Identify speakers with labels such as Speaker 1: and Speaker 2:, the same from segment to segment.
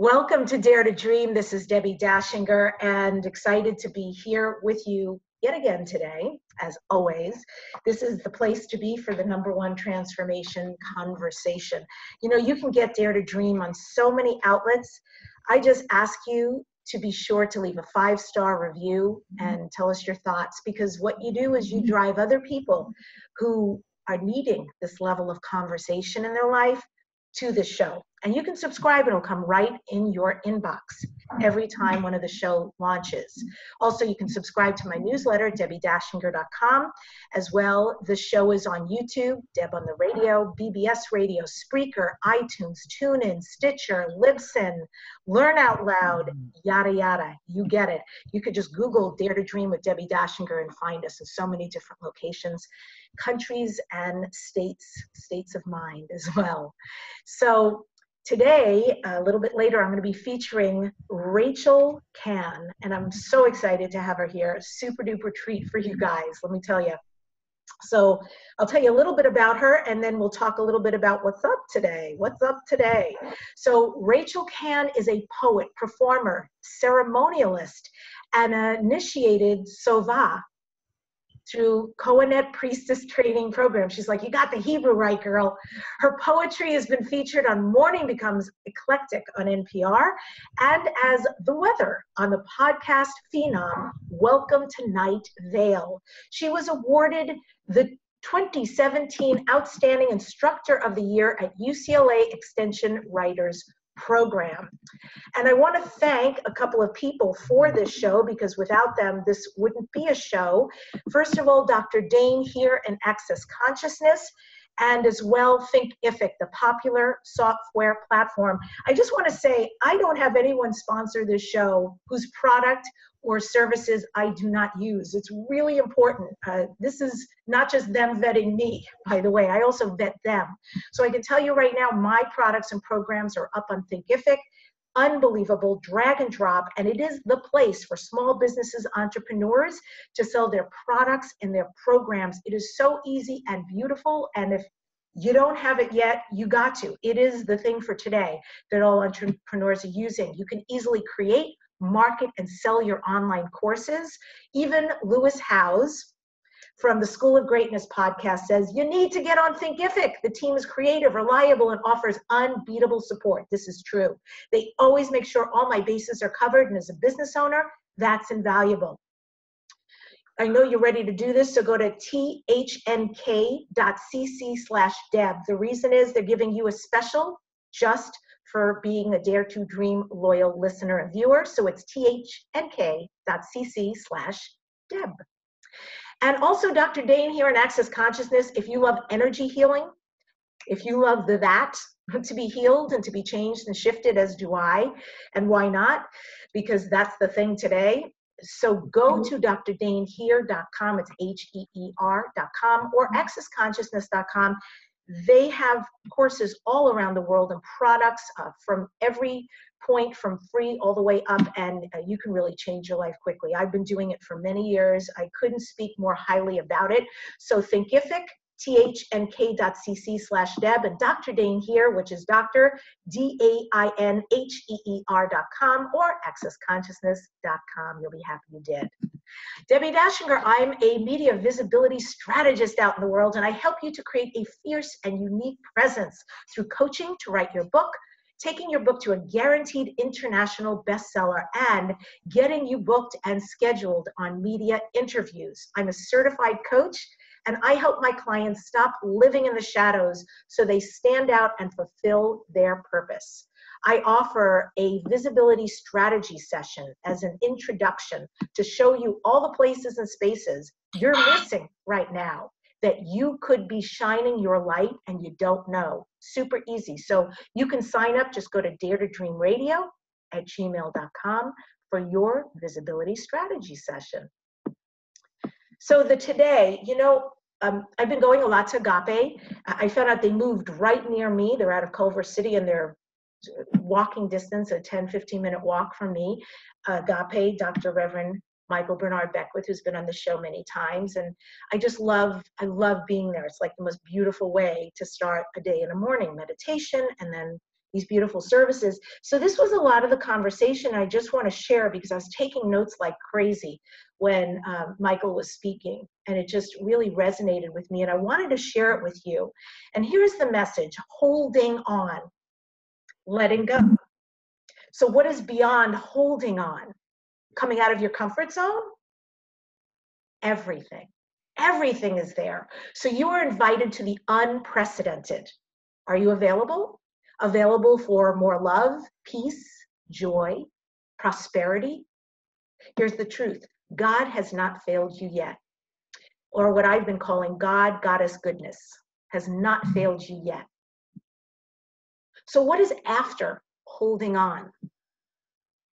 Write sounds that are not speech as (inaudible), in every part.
Speaker 1: Welcome to Dare to Dream. This is Debbi Dachinger and excited to be here with you yet again today, as always. This is the place to be for the number one transformation conversation. You know, you can get Dare to Dream on so many outlets. I just ask you to be sure to leave a five star review mm-hmm. and tell us your thoughts because what you do is you mm-hmm. drive other people who are needing this level of conversation in their life to this show. And you can subscribe, it'll come right in your inbox every time one of the show launches. Also, you can subscribe to my newsletter, debbidachinger.com. As well, the show is on YouTube, Deb on the Radio, BBS Radio, Spreaker, iTunes, TuneIn, Stitcher, Libsyn, Learn Out Loud, yada, yada. You get it. You could just Google Dare to Dream with Debbi Dachinger and find us in so many different locations, countries, and states, states of mind as well. So, Today, a little bit later, I'm going to be featuring Rachel Kann, and I'm so excited to have her here. Super duper treat for you guys, let me tell you. So, I'll tell you a little bit about her and then we'll talk a little bit about what's up today. What's up today? So, Rachel Kann is a poet, performer, ceremonialist, and an initiated Tzovah, through Kohenet Priestess Training Program. She's like, You got the Hebrew right, girl. Her poetry has been featured on Morning Becomes Eclectic on NPR and as the weather on the podcast Phenom, Welcome to Night Vale. She was awarded the 2017 Outstanding Instructor of the Year at UCLA Extension Writers program. And I want to thank a couple of people for this show because without them, this wouldn't be a show. First of all, Dr. Dain Heer and Access Consciousness and as well Thinkific, the popular software platform. I just want to say I don't have anyone sponsor this show whose product or services I do not use. It's really important. Uh, this is not just them vetting me, (laughs) by the way, I also vet them. So I can tell you right now, my products and programs are up on Thinkific. Unbelievable, drag and drop, and it is the place for small businesses, entrepreneurs to sell their products and their programs. It is so easy and beautiful. And if you don't have it yet, you got to. It is the thing for today that all entrepreneurs are using. You can easily create, market, and sell your online courses. Even Lewis Howes from the School of Greatness podcast says you need to get on Thinkific. The team is creative, reliable, and offers unbeatable support. This is true. They always make sure all my bases are covered, and as a business owner, that's invaluable. I know you're ready to do this, so go to thnk.cc slash deb. The reason is they're giving you a special just for being a Dare to Dream loyal listener and viewer. So it's thnk.cc slash deb. And also Dr. Dain Heer in Access Consciousness. If you love energy healing, if you love the that (laughs) to be healed and to be changed and shifted, as do I, and why not? Because that's the thing today. So go mm-hmm. to drdainheer.com, it's H-E-E-R.com, or accessconsciousness.com. They have courses all around the world and products uh, from every point from free all the way up and uh, you can really change your life quickly. I've been doing it for many years. I couldn't speak more highly about it. So Thinkific, thnk.cc slash deb and Dr. Dain Heer, which is Dr. D-A-I-N-H-E-E-R dot com or accessconsciousness.com. You'll be happy you did. Debbi Dachinger, I'm a media visibility strategist out in the world, and I help you to create a fierce and unique presence through coaching to write your book, taking your book to a guaranteed international bestseller, and getting you booked and scheduled on media interviews. I'm a certified coach and I help my clients stop living in the shadows so they stand out and fulfill their purpose. I offer a visibility strategy session as an introduction to show you all the places and spaces you're missing right now that you could be shining your light and you don't know. Super easy. So you can sign up, just go to dare to dream radio at gmail.com for your visibility strategy session. So the today, you know, um, I've been going a lot to Agape. I found out they moved right near me. They're out of Culver City and they're walking distance, a 10, 15 minute walk from me. Agape, Dr. Reverend Michael Bernard Beckwith, who's been on the show many times. And I just love, I love being there. It's like the most beautiful way to start a day in the morning, meditation, and then these beautiful services. So this was a lot of the conversation I just want to share because I was taking notes like crazy when um, Michael was speaking, and it just really resonated with me, and I wanted to share it with you. And here's the message: holding on, letting go. So what is beyond holding on? Coming out of your comfort zone? Everything. Everything is there. So you are invited to the unprecedented. Are you available? available for more love, peace, joy, prosperity. Here's the truth God has not failed you yet. Or what I've been calling God, Goddess goodness, has not failed you yet. So, what is after holding on?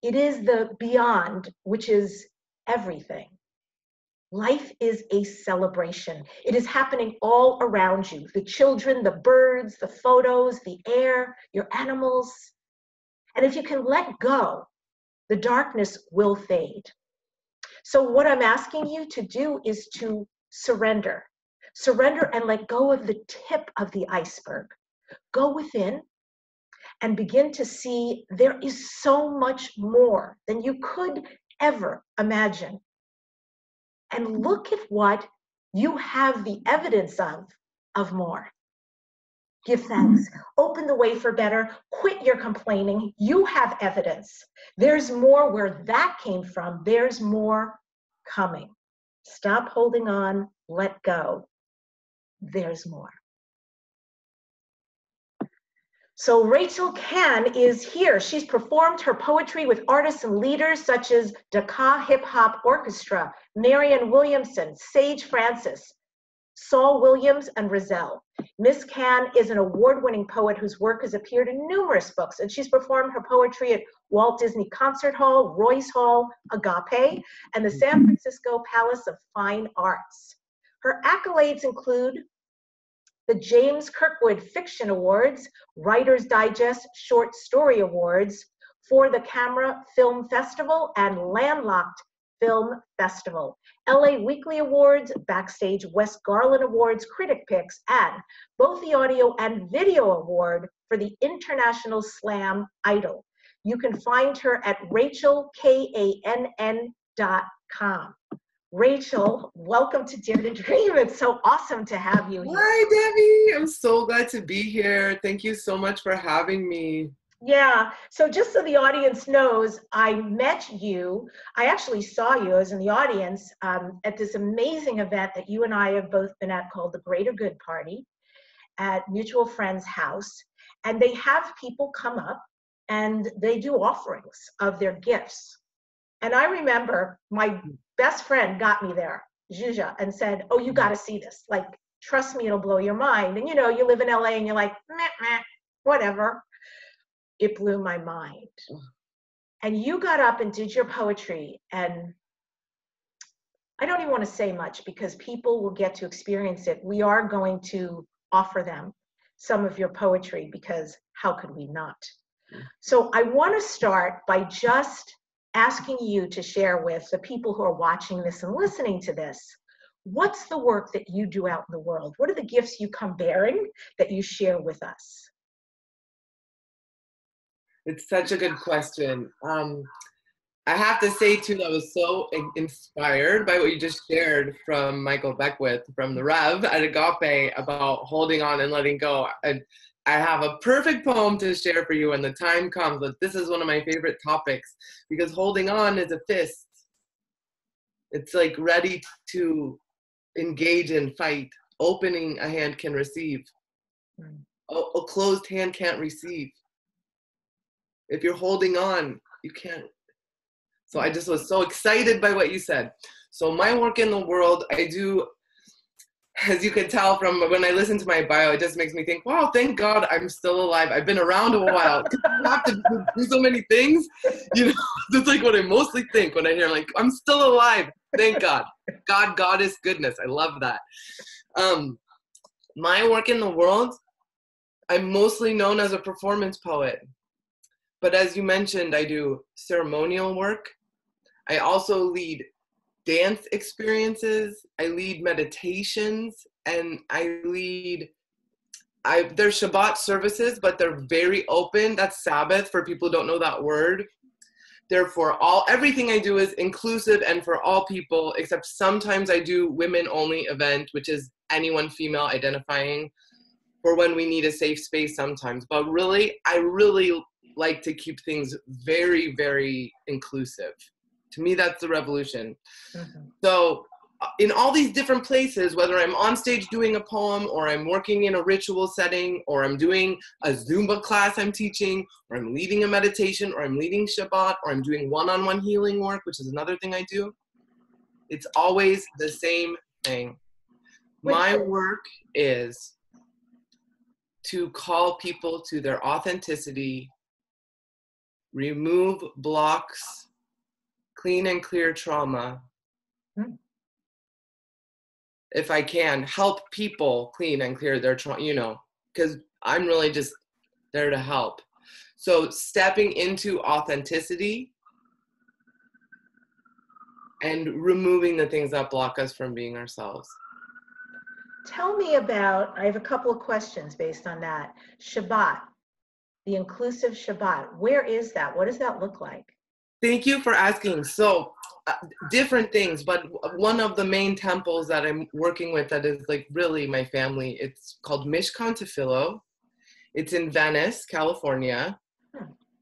Speaker 1: It is the beyond, which is everything. Life is a celebration. It is happening all around you the children, the birds, the photos, the air, your animals. And if you can let go, the darkness will fade. So, what I'm asking you to do is to surrender. Surrender and let go of the tip of the iceberg. Go within and begin to see there is so much more than you could ever imagine. And look at what you have the evidence of of more. Give thanks. Open the way for better. Quit your complaining. You have evidence. There's more where that came from. There's more coming. Stop holding on. Let go. There's more so Rachel Kann is here. She's performed her poetry with artists and leaders such as daKAH Hip Hop Orchestra, Marianne Williamson, Sage Francis, Saul Williams, and Rahzel. Miss Kann is an award-winning poet whose work has appeared in numerous books, and she's performed her poetry at Walt Disney Concert Hall, Royce Hall, Agape, and the San Francisco Palace of Fine Arts. Her accolades include the James Kirkwood Fiction Awards, Writer's Digest Short Story Awards for the Camera Film Festival and Landlocked Film Festival, LA Weekly Awards, Backstage West Garland Awards Critic Picks, and both the Audio and Video Award for the International Slam Idol. You can find her at rachelkann.com. Rachel, welcome to Dare to Dream. It's so awesome to have you here.
Speaker 2: Hi, Debbi. I'm so glad to be here. Thank you so much for having me.
Speaker 1: Yeah. So just so the audience knows, I met you. I actually saw you. as in the audience um, at this amazing event that you and I have both been at called the Greater Good Party at Mutual Friends House. And they have people come up and they do offerings of their gifts. And I remember my best friend got me there, Juja, and said, "Oh, you got to see this. Like, trust me, it'll blow your mind." And you know, you live in LA, and you're like, meh, meh, whatever. It blew my mind. And you got up and did your poetry, and I don't even want to say much because people will get to experience it. We are going to offer them some of your poetry because how could we not? Mm. So I want to start by just asking you to share with the people who are watching this and listening to this what's the work that you do out in the world? What are the gifts you come bearing that you share with us?
Speaker 2: It's such a good question. Um, I have to say, too, I was so inspired by what you just shared from Michael Beckwith from the Rev at Agape about holding on and letting go. And I have a perfect poem to share for you when the time comes. But this is one of my favorite topics because holding on is a fist. It's like ready to engage and fight. Opening a hand can receive. Hmm. A, a closed hand can't receive. If you're holding on, you can't. So I just was so excited by what you said. So my work in the world, I do as you can tell from when I listen to my bio, it just makes me think, wow, thank God I'm still alive. I've been around a while. I have to do so many things. You know, (laughs) that's like what I mostly think when I hear like, I'm still alive. Thank God. God, God is goodness. I love that. Um, my work in the world, I'm mostly known as a performance poet. But as you mentioned, I do ceremonial work. I also lead dance experiences, I lead meditations, and I lead I, they're Shabbat services, but they're very open. That's Sabbath for people who don't know that word. Therefore, all everything I do is inclusive and for all people, except sometimes I do women only event, which is anyone female identifying, for when we need a safe space sometimes. But really, I really like to keep things very, very inclusive. To me, that's the revolution. Mm-hmm. So uh, in all these different places, whether I'm on stage doing a poem, or I'm working in a ritual setting, or I'm doing a Zumba class I'm teaching, or I'm leading a meditation, or I'm leading Shabbat, or I'm doing one on one healing work, which is another thing I do, it's always the same thing. My work is to call people to their authenticity, remove blocks, clean and clear trauma. Hmm if I can help people clean and clear their trauma, you know, because I'm really just there to help. So stepping into authenticity and removing the things that block us from being ourselves.
Speaker 1: Tell me about, I have a couple of questions based on that. Shabbat, the inclusive Shabbat, where is that? What does that look like?
Speaker 2: Thank you for asking. So uh, different things, but one of the main temples that I'm working with that is like really my family. It's called Mishkon Tephilo. It's in Venice, California.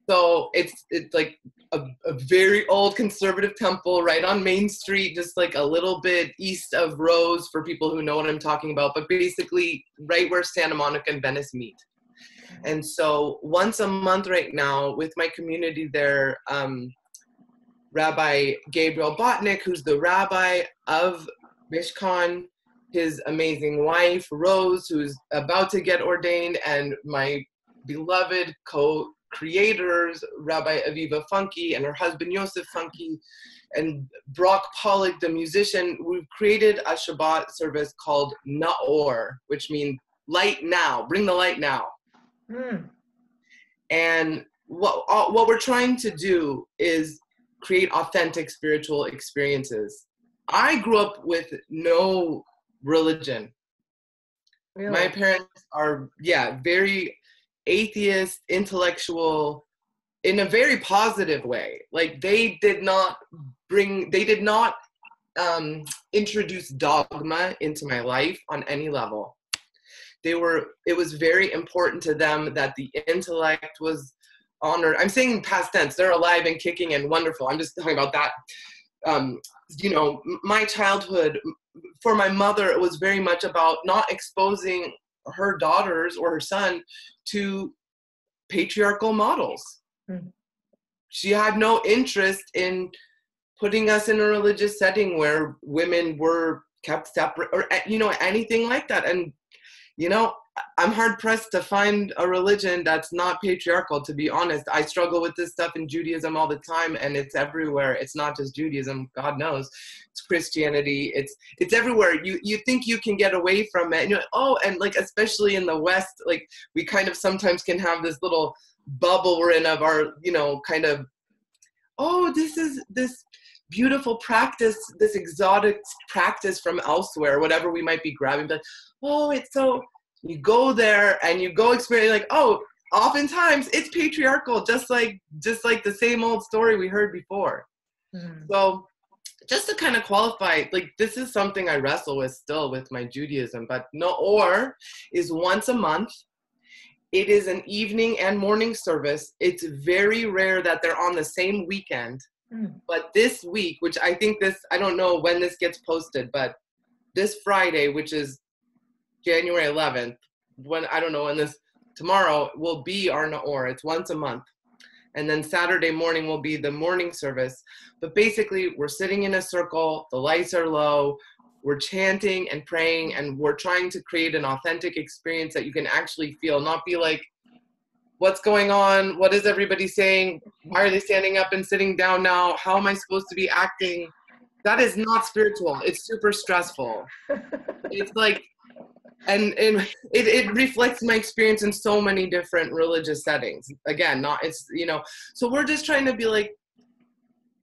Speaker 2: So it's it's like a, a, very old conservative temple right on Main Street, just like a little bit east of Rose for people who know what I'm talking about, but basically right where Santa Monica and Venice meet. And so once a month right now with my community there, um, Rabbi Gabriel Botnick, who's the rabbi of Mishkan, his amazing wife, Rose, who's about to get ordained, and my beloved co creators, Rabbi Aviva Funky and her husband Yosef Funky, and Brock Pollock, the musician. We've created a Shabbat service called Naor, which means light now, bring the light now. Mm. And what, what we're trying to do is create authentic spiritual experiences. I grew up with no religion. Really? My parents are, yeah, very atheist, intellectual, in a very positive way. Like they did not bring, they did not um, introduce dogma into my life on any level. They were, it was very important to them that the intellect was honored. I'm saying past tense. They're alive and kicking and wonderful. I'm just talking about that. Um, you know, my childhood for my mother, it was very much about not exposing her daughters or her son to patriarchal models. Mm-hmm. She had no interest in putting us in a religious setting where women were kept separate or you know anything like that and you know I'm hard pressed to find a religion that's not patriarchal, to be honest. I struggle with this stuff in Judaism all the time and it's everywhere. It's not just Judaism, God knows. It's Christianity. It's it's everywhere. You you think you can get away from it. And like, oh, and like especially in the West, like we kind of sometimes can have this little bubble we're in of our, you know, kind of, oh, this is this beautiful practice, this exotic practice from elsewhere, whatever we might be grabbing, but oh, it's so you go there and you go experience like oh oftentimes it's patriarchal just like just like the same old story we heard before mm. so just to kind of qualify like this is something i wrestle with still with my judaism but Naor is once a month it is an evening and morning service it's very rare that they're on the same weekend mm. but this week which i think this i don't know when this gets posted but this friday which is January 11th, when I don't know when this tomorrow will be our Naor. It's once a month. And then Saturday morning will be the morning service. But basically, we're sitting in a circle, the lights are low, we're chanting and praying, and we're trying to create an authentic experience that you can actually feel, not be like, what's going on? What is everybody saying? Why are they standing up and sitting down now? How am I supposed to be acting? That is not spiritual. It's super stressful. (laughs) it's like and and it, it reflects my experience in so many different religious settings again not it's you know so we're just trying to be like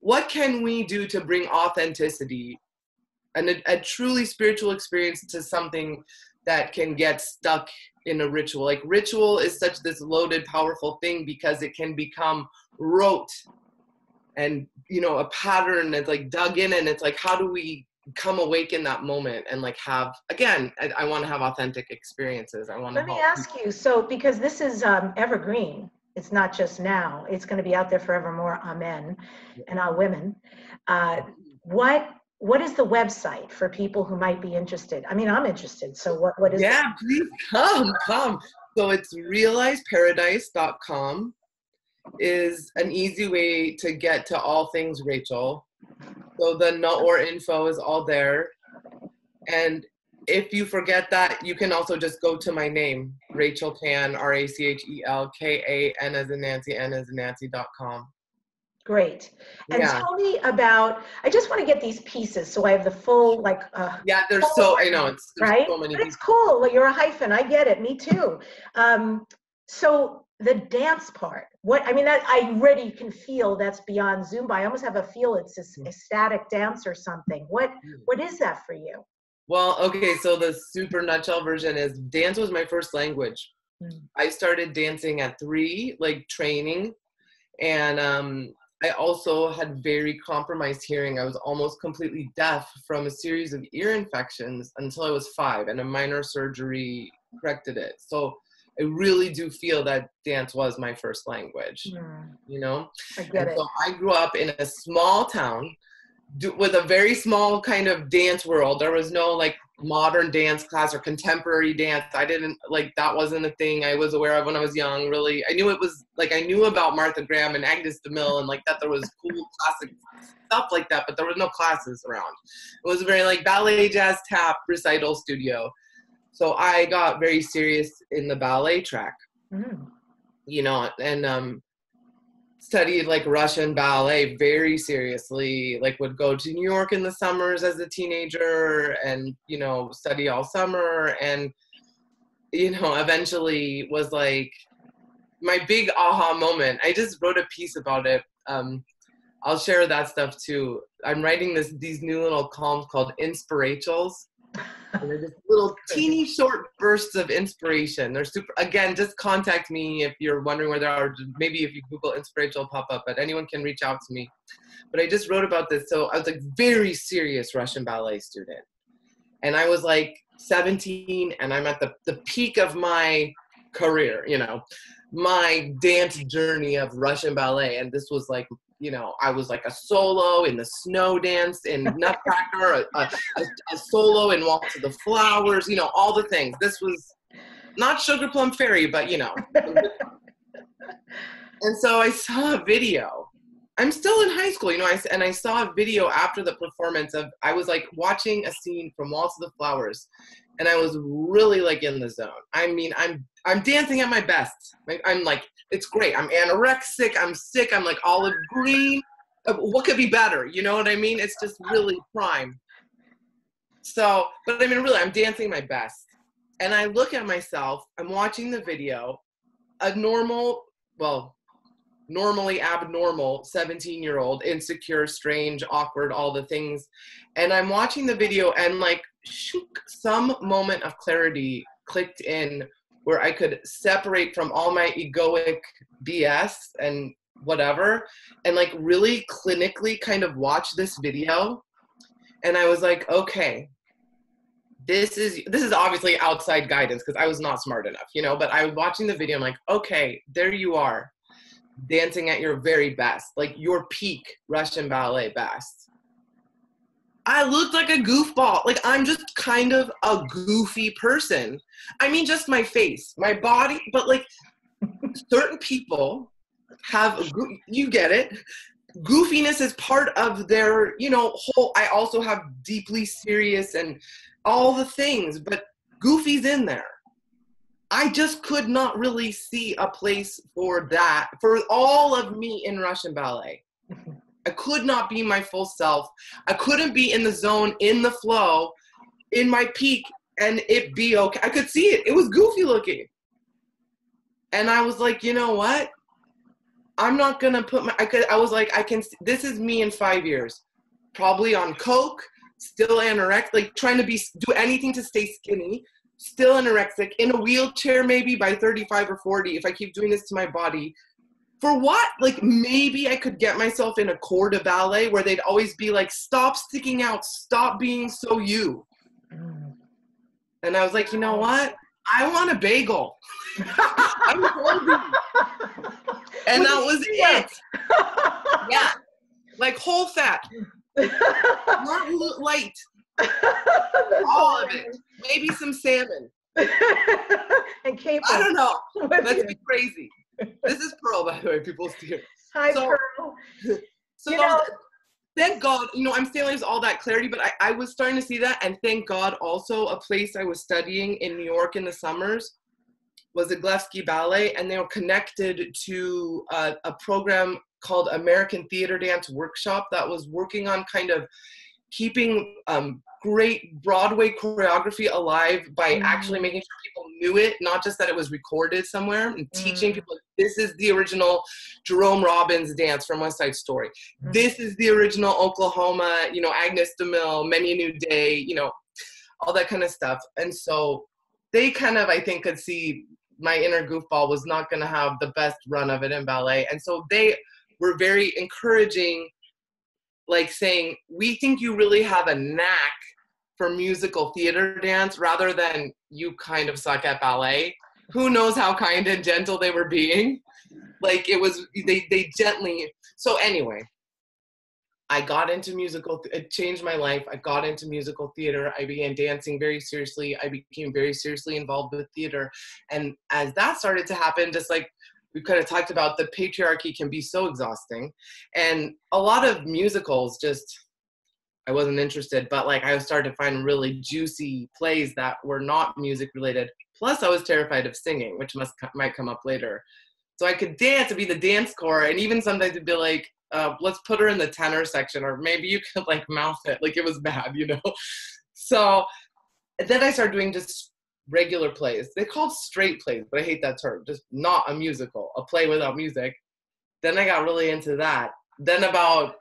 Speaker 2: what can we do to bring authenticity and a, a truly spiritual experience to something that can get stuck in a ritual. Like ritual is such this loaded, powerful thing because it can become rote and you know a pattern that's like dug in and it's like how do we come awake in that moment and like have again i, I want to have authentic experiences i want to
Speaker 1: let me ask you so because this is um, evergreen it's not just now it's going to be out there forevermore amen and our women. Uh, what what is the website for people who might be interested? I mean i'm interested so what what is
Speaker 2: yeah please come come. So it's realizeparadise.com is an easy way to get to all things Rachel. So the Naor info is all there. And if you forget that, you can also just go to my name, Rachel Kann, R A C H E L K A N as in Nancy, N as in Nancy.com.
Speaker 1: Great. And yeah. tell me about, I just want to get these pieces so I have the full, like, uh,
Speaker 2: yeah, there's so, I know, it's
Speaker 1: right.
Speaker 2: So many
Speaker 1: but it's cool. Well, you're a hyphen. I get it. Me too. Um, so the dance part. What i mean that i already can feel that's beyond zumba. I almost have a feel it's a ecstatic dance or something. What what is that for you?
Speaker 2: Well okay so the super nutshell version is dance was my first language. Mm. i started dancing at three like training and um i also had very compromised hearing. I was almost completely deaf from a series of ear infections until i was five and a minor surgery corrected it. So I really do feel that dance was my first language. Mm. You know,
Speaker 1: I get and it.
Speaker 2: So I grew up in a small town do, with a very small kind of dance world. There was no like modern dance class or contemporary dance. I didn't like that wasn't a thing I was aware of when I was young. Really, I knew it was like I knew about Martha Graham and Agnes DeMille and like that there was cool classic stuff like that, but there was no classes around. It was very like ballet, jazz, tap, recital studio. So I got very serious in the ballet track, mm. you know, and um, studied like Russian ballet very seriously. Like would go to New York in the summers as a teenager, and you know, study all summer, and you know, eventually was like my big aha moment. I just wrote a piece about it. Um, I'll share that stuff too. I'm writing this these new little columns called Inspiratuals they're just little teeny short bursts of inspiration. They're super. Again, just contact me if you're wondering where they are. Maybe if you Google inspirational pop up, but anyone can reach out to me. But I just wrote about this. So I was like very serious Russian ballet student, and I was like 17, and I'm at the the peak of my career. You know, my dance journey of Russian ballet, and this was like you know, I was like a solo in the snow dance in (laughs) Nutcracker, a, a, a, solo in Waltz of the Flowers, you know, all the things. This was not Sugar Plum Fairy, but you know. (laughs) and so I saw a video. I'm still in high school, you know, I, and I saw a video after the performance of, I was like watching a scene from Waltz of the Flowers, and I was really like in the zone. I mean, I'm I'm dancing at my best. I'm like it's great. I'm anorexic. I'm sick. I'm like olive green. Uh, what could be better? You know what I mean? It's just really prime. So, but I mean, really, I'm dancing my best. And I look at myself, I'm watching the video, a normal, well, normally abnormal 17 year old, insecure, strange, awkward, all the things. And I'm watching the video and like, shook, some moment of clarity clicked in where I could separate from all my egoic BS and whatever and like really clinically kind of watch this video and I was like, okay, this is this is obviously outside guidance because I was not smart enough, you know, but I was watching the video I'm like, okay, there you are dancing at your very best, like your peak Russian ballet best. I looked like a goofball. Like I'm just kind of a goofy person. I mean, just my face, my body, but like certain people have, you get it. Goofiness is part of their, you know, whole. I also have deeply serious and all the things, but goofy's in there. I just could not really see a place for that, for all of me in Russian ballet. (laughs) I could not be my full self. I couldn't be in the zone, in the flow, in my peak, and it be okay. I could see it. It was goofy looking. And I was like, you know what? I'm not gonna put my. I could. I was like, I can. This is me in five years, probably on coke, still anorexic, like trying to be do anything to stay skinny, still anorexic, in a wheelchair maybe by 35 or 40 if I keep doing this to my body. For what? Like maybe I could get myself in a corps de ballet where they'd always be like, stop sticking out, stop being so you. And I was like, you know what? I want a bagel. (laughs) I'm hungry. And that was it. yeah. Like whole fat. Not light. All of it. Maybe some salmon. (laughs)
Speaker 1: and capers.
Speaker 2: I don't know. (laughs) Let's be crazy. This is Pearl, by the way, people steer.
Speaker 1: Hi, so, Pearl.
Speaker 2: So you know, thank God, you know, I'm saying there's all that clarity, but I, I was starting to see that. And thank God also a place I was studying in New York in the summers was the Glusky Ballet, and they were connected to a, a program called American Theater Dance Workshop that was working on kind of keeping um, great Broadway choreography alive by mm. actually making sure people knew it, not just that it was recorded somewhere, and mm. teaching people this is the original Jerome Robbins dance from West Side Story. Mm. This is the original Oklahoma, you know, Agnes DeMille, Many a New Day, you know, all that kind of stuff. And so they kind of, I think, could see my inner goofball was not going to have the best run of it in ballet. And so they were very encouraging like saying, we think you really have a knack for musical theater dance rather than you kind of suck at ballet. Who knows how kind and gentle they were being? Like it was, they, they gently. So, anyway, I got into musical, it changed my life. I got into musical theater. I began dancing very seriously. I became very seriously involved with theater. And as that started to happen, just like we kind of talked about the patriarchy can be so exhausting. And a lot of musicals just i wasn't interested but like i started to find really juicy plays that were not music related. Plus i was terrified of singing which must might come up later. So i could dance and be the dance core and even sometimes it'd be like uh, let's put her in the tenor section or maybe you could like mouth it. Like it was bad you know? (laughs) So then i started doing just regular plays. They called straight plays, but I hate that term. Just not a musical, a play without music. Then I got really into that. Then about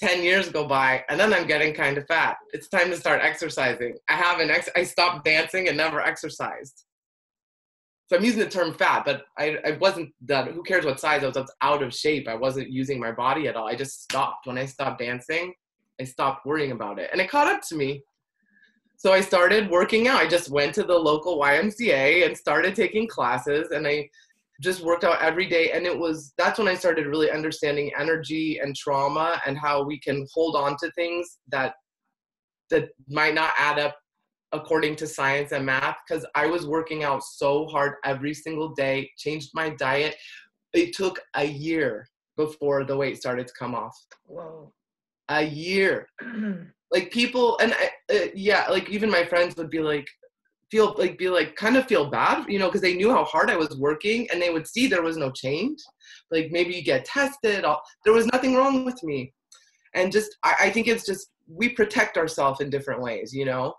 Speaker 2: 10 years go by and then I'm getting kind of fat. It's time to start exercising. I haven't ex- I stopped dancing and never exercised. So I'm using the term fat, but I, I wasn't that who cares what size I was, I was out of shape. I wasn't using my body at all. I just stopped. When I stopped dancing, I stopped worrying about it. And it caught up to me so I started working out. I just went to the local YMCA and started taking classes and I just worked out every day and it was that's when I started really understanding energy and trauma and how we can hold on to things that that might not add up according to science and math because I was working out so hard every single day, changed my diet. It took a year before the weight started to come off.
Speaker 1: Whoa.
Speaker 2: A year. (clears throat) like people and uh, yeah like even my friends would be like feel like be like kind of feel bad you know because they knew how hard i was working and they would see there was no change like maybe you get tested all, there was nothing wrong with me and just I, I think it's just we protect ourselves in different ways you know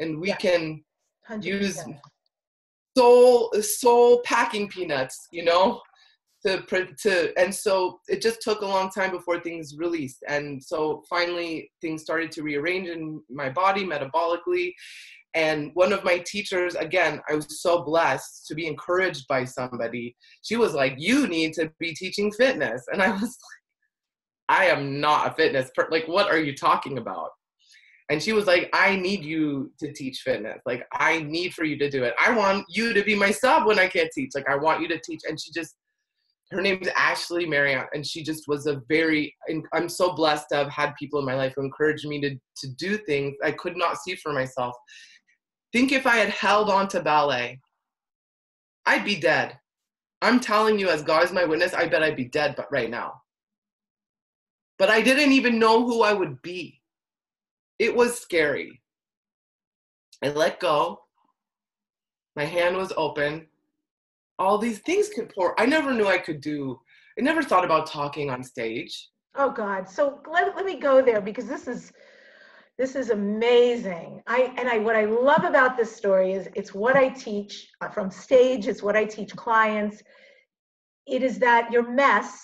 Speaker 2: and we yeah. can 100%. use soul soul packing peanuts you know to to and so it just took a long time before things released. And so finally things started to rearrange in my body metabolically. And one of my teachers again i was so blessed to be encouraged by somebody. She was like you need to be teaching fitness. And i (laughs) was like i am not a fitness per- like what are you talking about? And she was like i need you to teach fitness. Like i need for you to do it. I want you to be my sub when i can't teach. Like i want you to teach. And she just her name is Ashley Marriott, and she just was a very. I'm so blessed to have had people in my life who encouraged me to to do things I could not see for myself. Think if I had held on to ballet, I'd be dead. I'm telling you, as God is my witness, I bet I'd be dead, but right now. But I didn't even know who I would be. It was scary. I let go. My hand was open all these things could pour. I never knew I could do. I never thought about talking on stage.
Speaker 1: Oh God! So let, let me go there because this is this is amazing. I and I what I love about this story is it's what I teach uh, from stage. It's what I teach clients. It is that your mess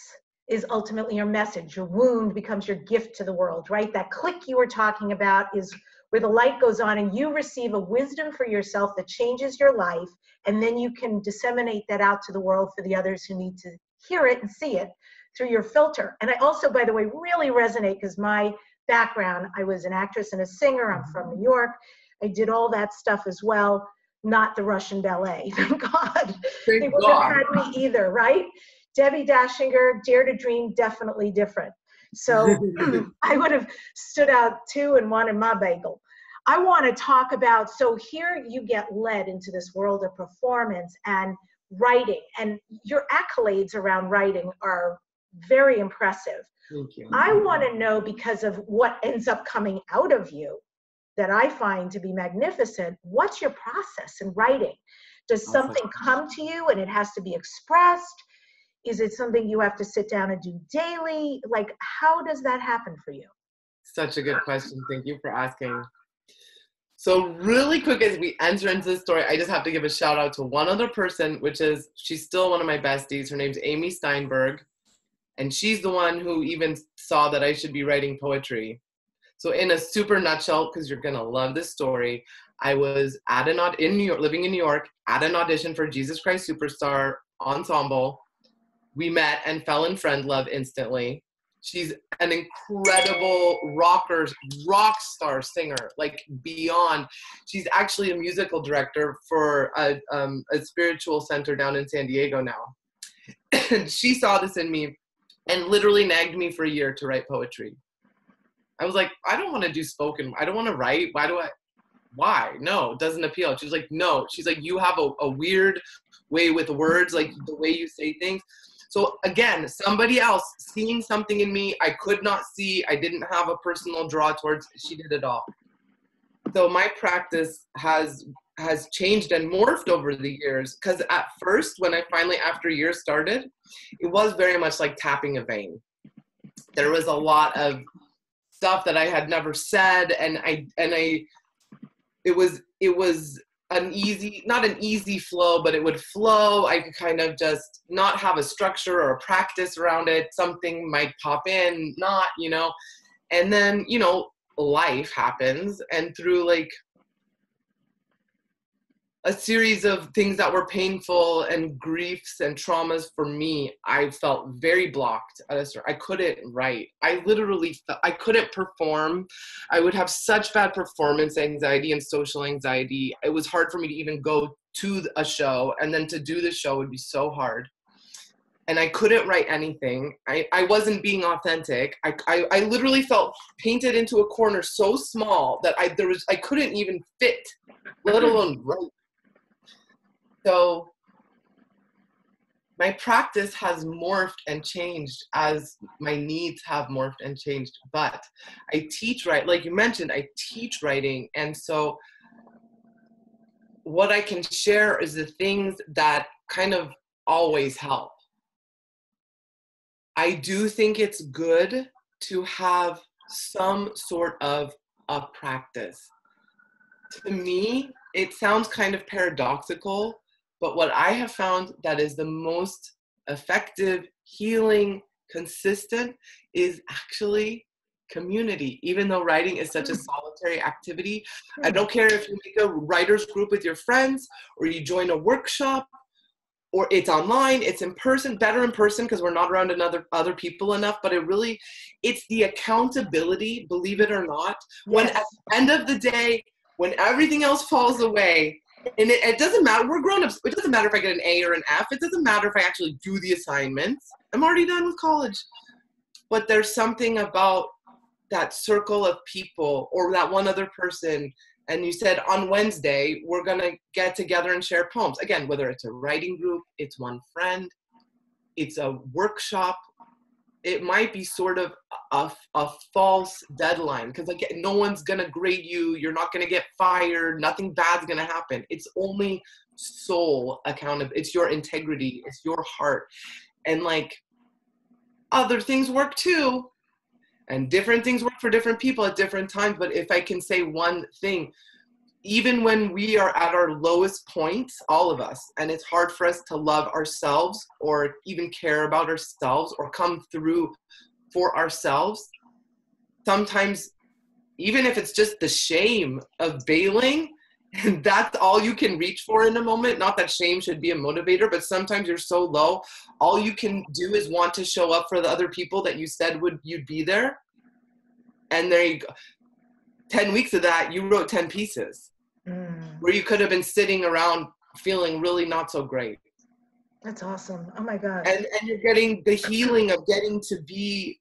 Speaker 1: is ultimately your message. Your wound becomes your gift to the world, right? That click you were talking about is where the light goes on and you receive a wisdom for yourself that changes your life, and then you can disseminate that out to the world for the others who need to hear it and see it through your filter. And I also, by the way, really resonate because my background, I was an actress and a singer. I'm from New York. I did all that stuff as well, not the Russian ballet. (laughs) Thank God.
Speaker 2: Thank
Speaker 1: they wouldn't have had me either, right? Debbi Dachinger, Dare to Dream, definitely different. So (laughs) (clears throat) I would have stood out two and one in my bagel. I want to talk about so here you get led into this world of performance and writing, and your accolades around writing are very impressive.
Speaker 2: Thank you.
Speaker 1: I want to know because of what ends up coming out of you that I find to be magnificent. What's your process in writing? Does something come to you and it has to be expressed? Is it something you have to sit down and do daily? Like, how does that happen for you?
Speaker 2: Such a good question. Thank you for asking. So, really quick as we enter into the story, I just have to give a shout out to one other person, which is she's still one of my besties. Her name's Amy Steinberg. And she's the one who even saw that I should be writing poetry. So, in a super nutshell, because you're gonna love this story, I was at an in New York, living in New York, at an audition for Jesus Christ Superstar ensemble. We met and fell in friend love instantly. She's an incredible rocker, rock star singer, like beyond. She's actually a musical director for a, um, a spiritual center down in San Diego now. and she saw this in me and literally nagged me for a year to write poetry. I was like, I don't want to do spoken. I don't want to write. Why do I? Why? No, it doesn't appeal. She's like, no. She's like, you have a, a weird way with words, like the way you say things. So again, somebody else seeing something in me I could not see, I didn't have a personal draw towards, she did it all. So my practice has has changed and morphed over the years because at first when I finally after years started, it was very much like tapping a vein. There was a lot of stuff that I had never said and I and I it was it was an easy not an easy flow but it would flow. I could kind of just not have a structure or a practice around it. Something might pop in not you know? And then you know life happens and through like a series of things that were painful and griefs and traumas for me i felt very blocked. I couldn't write. I literally felt, i couldn't perform. I would have such bad performance anxiety and social anxiety. It was hard for me to even go to a show and then to do the show would be so hard. And i couldn't write anything. I, I wasn't being authentic. I, I, I literally felt painted into a corner so small that i there was i couldn't even fit let alone write so my practice has morphed and changed as my needs have morphed and changed. But I teach right, like you mentioned, I teach writing. And so what I can share is the things that kind of always help. I do think it's good to have some sort of a practice. To me, it sounds kind of paradoxical, but what I have found that is the most effective, healing, consistent is actually community. Even though writing is such a hmm. solitary activity, I hmm. don't care if you make a writer's group with your friends or you join a workshop or it's online it's in person better in person because we're not around another other people enough but it really it's the accountability believe it or not when at the end of the day when everything else falls away and it, it, doesn't matter. We're grown ups. It doesn't matter if I get an A or an F. It doesn't matter if I actually do the assignments. I'm already done with college. But there's something about that circle of people or that one other person. And you said on Wednesday, we're going to get together and share poems. Again, whether it's a writing group, it's one friend, it's a workshop, it might be sort of a, a false deadline because like no one's gonna grade you you're not gonna get fired nothing bad's gonna happen. It's only soul accountable it's your integrity it's your heart. And like other things work too. And different things work for different people at different times but if i can say one thing even when we are at our lowest points, all of us, and it's hard for us to love ourselves or even care about ourselves or come through for ourselves, sometimes even if it's just the shame of bailing, and (laughs) that's all you can reach for in a moment. Not that shame should be a motivator, but sometimes you're so low, all you can do is want to show up for the other people that you said would you'd be there. And there you go. 10 weeks of that, you wrote 10 pieces mm. where you could have been sitting around feeling really not so great.
Speaker 1: That's awesome. Oh my God.
Speaker 2: And, and you're getting the healing of getting to be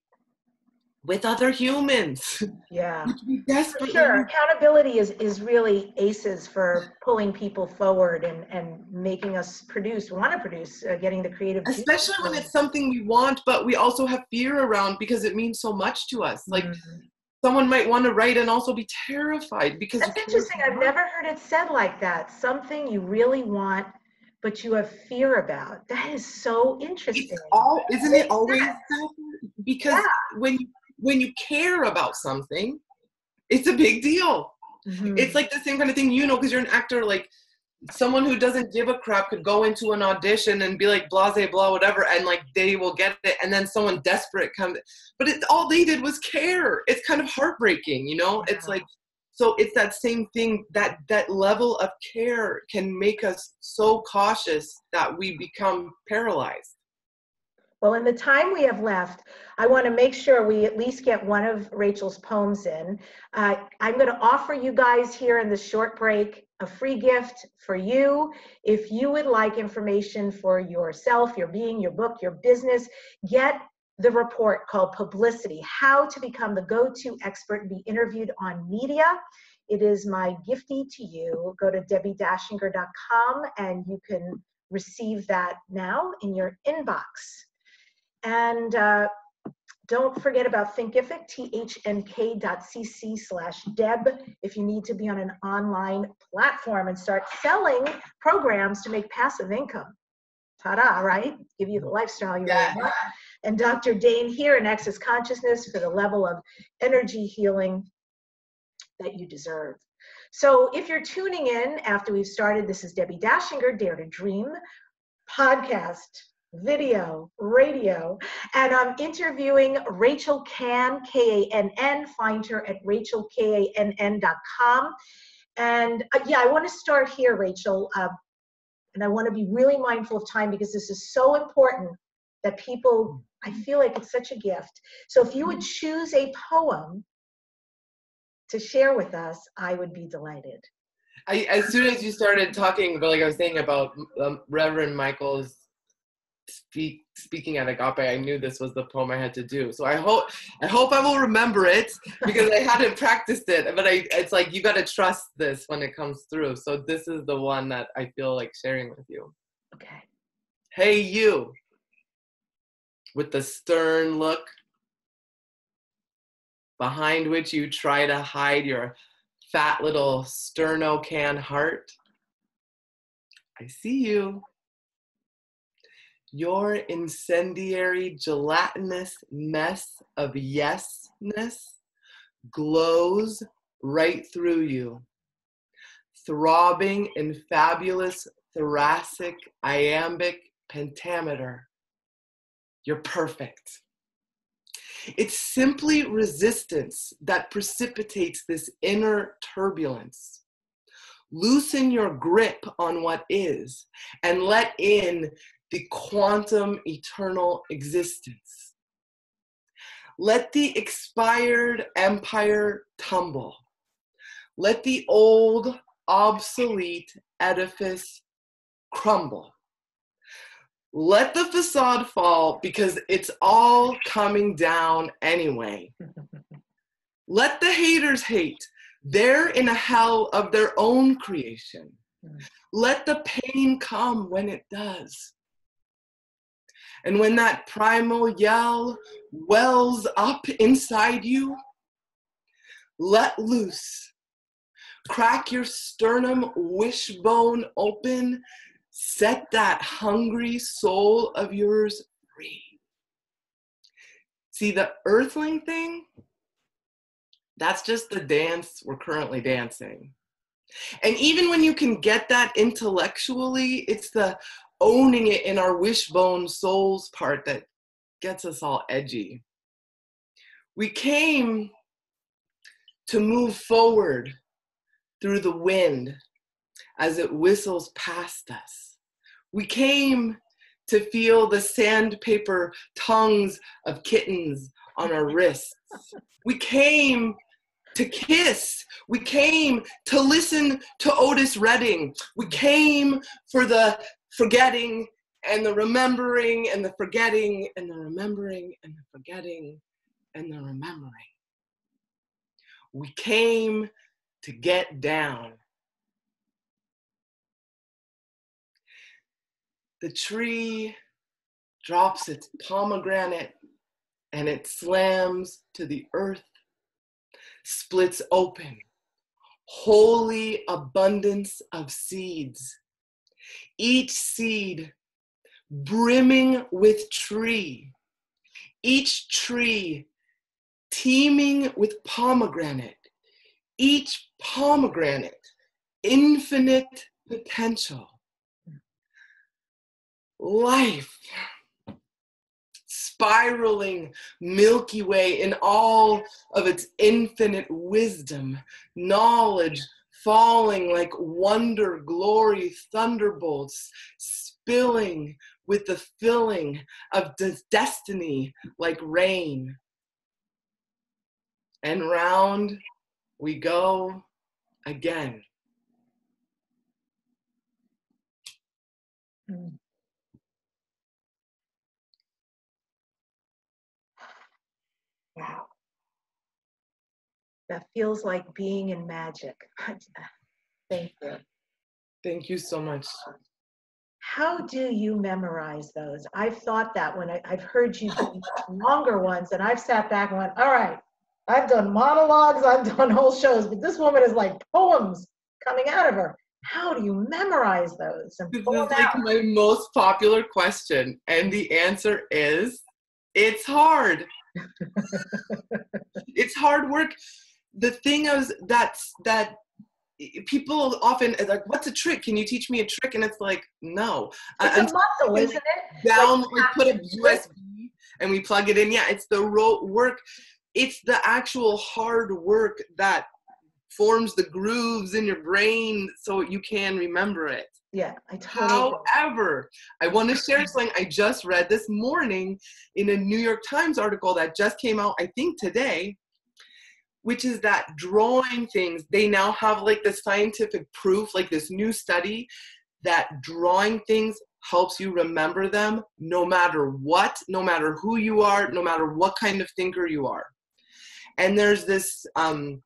Speaker 2: with other humans.
Speaker 1: Yeah. (laughs) For sure. Accountability is, is really aces for pulling people forward and, and making us produce, want to produce, uh, getting the creative.
Speaker 2: Especially when it's something we want, but we also have fear around because it means so much to us. Like mm-hmm. Someone might want to write and also be terrified because.
Speaker 1: That's interesting. I've never heard it said like that. Something you really want but you have fear about. That is so interesting.
Speaker 2: It's all, isn't it always? Because yeah. when you when you care about something, it's a big deal. Mm-hmm. It's like the same kind of thing, you know, because you're an actor, like someone who doesn't give a crap could go into an audition and be like blase blah whatever and like they will get it and then someone desperate comes but it all they did was care it's kind of heartbreaking you know yeah. it's like so it's that same thing that that level of care can make us so cautious that we become paralyzed
Speaker 1: well, in the time we have left, I want to make sure we at least get one of Rachel's poems in. Uh, I'm going to offer you guys here in the short break a free gift for you. If you would like information for yourself, your being, your book, your business, get the report called Publicity How to Become the Go To Expert and Be Interviewed on Media. It is my gifty to you. Go to debbidachinger.com and you can receive that now in your inbox. And uh, don't forget about Thinkific, thnk.cc slash deb, if you need to be on an online platform and start selling programs to make passive income. Ta-da, right? Give you the lifestyle you yeah. want. And Dr. Dain Heer in Access Consciousness for the level of energy healing that you deserve. So if you're tuning in after we've started, this is Debbi Dachinger, Dare to Dream podcast video, radio, and I'm interviewing Rachel Kann, K A N N. Find her at rachelkann.com. And uh, yeah, I want to start here, Rachel, uh, and I want to be really mindful of time because this is so important that people, I feel like it's such a gift. So if you would choose a poem to share with us, I would be delighted.
Speaker 2: I, as soon as you started talking, like I was saying about um, Reverend Michael's speak speaking at agape i knew this was the poem i had to do. So i hope i hope i will remember it because i hadn't practiced it. But i it's like you got to trust this when it comes through. So this is the one that i feel like sharing with you.
Speaker 1: Okay.
Speaker 2: Hey you. With the stern look behind which you try to hide your fat little sterno can heart i see you your incendiary gelatinous mess of yesness glows right through you, throbbing in fabulous thoracic iambic pentameter. You're perfect. It's simply resistance that precipitates this inner turbulence. Loosen your grip on what is and let in the quantum eternal existence. Let the expired empire tumble. Let the old, obsolete edifice crumble. Let the facade fall because it's all coming down anyway. Let the haters hate. They're in a hell of their own creation. Hmm. Let the pain come when it does. And when that primal yell wells up inside you, let loose. Crack your sternum wishbone open. Set that hungry soul of yours free. See, the earthling thing, that's just the dance we're currently dancing. And even when you can get that intellectually, it's the owning it in our wishbone souls part that gets us all edgy. We came to move forward through the wind as it whistles past us. We came to feel the sandpaper tongues of kittens on our wrists. We came to kiss. We came to listen to Otis Redding. We came for the forgetting and the remembering and the forgetting and the remembering and the forgetting and the remembering. We came to get down. The tree drops its pomegranate and it slams to the earth, splits open. Holy abundance of seeds. Each seed brimming with tree. Each tree teeming with pomegranate. Each pomegranate, infinite potential. Life spiraling Milky Way in all of its infinite wisdom, knowledge falling like wonder, glory, thunderbolts, spilling with the filling of destiny like rain. And round we go again.
Speaker 1: Mm. Wow. That feels like being in magic. (laughs) Thank you.
Speaker 2: Thank you so much.
Speaker 1: How do you memorize those? I've thought that when I, have heard you do (laughs) longer ones, and I've sat back and went, all right, I've done monologues, I've done (laughs) whole shows, but this woman is like poems coming out of her. How do you memorize those?
Speaker 2: And this is like my most popular question, and the answer is it's hard. it's hard work. The thing is that's that people often like, "What's a trick? Can you teach me a trick?" And it's like, no.
Speaker 1: It's uh, a muscle, isn't it?
Speaker 2: Down, like, we put a USB and we plug it in. Yeah, it's the ro- work. It's the actual hard work that forms the grooves in your brain so you can remember it.
Speaker 1: Yeah, I totally.
Speaker 2: However, I want to share something I just read this morning in a New York Times article that just came out, I think today, which is that drawing things, they now have like the scientific proof, like this new study, that drawing things helps you remember them no matter what, no matter who you are, no matter what kind of thinker you are. And there's this um,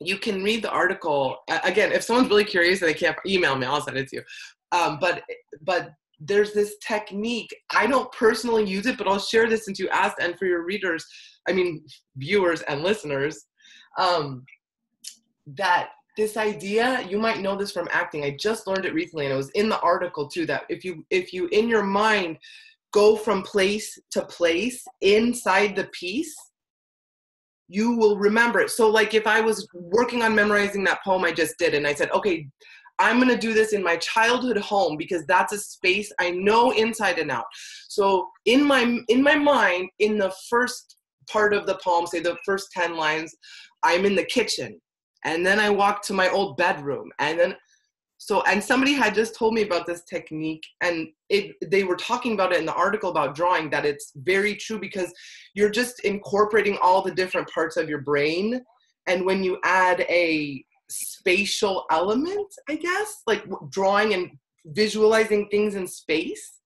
Speaker 2: you can read the article again if someone's really curious and they can't email me i'll send it to you um, but but there's this technique i don't personally use it but i'll share this since you asked and for your readers i mean viewers and listeners um, that this idea you might know this from acting i just learned it recently and it was in the article too that if you if you in your mind go from place to place inside the piece you will remember it. So, like, if I was working on memorizing that poem I just did, and I said, okay, I'm gonna do this in my childhood home because that's a space I know inside and out. So, in my in my mind, in the first part of the poem, say the first ten lines, I'm in the kitchen, and then I walk to my old bedroom, and then so and somebody had just told me about this technique and it they were talking about it in the article about drawing that it's very true because you're just incorporating all the different parts of your brain. And when you add a spatial element i guess like drawing and visualizing things in space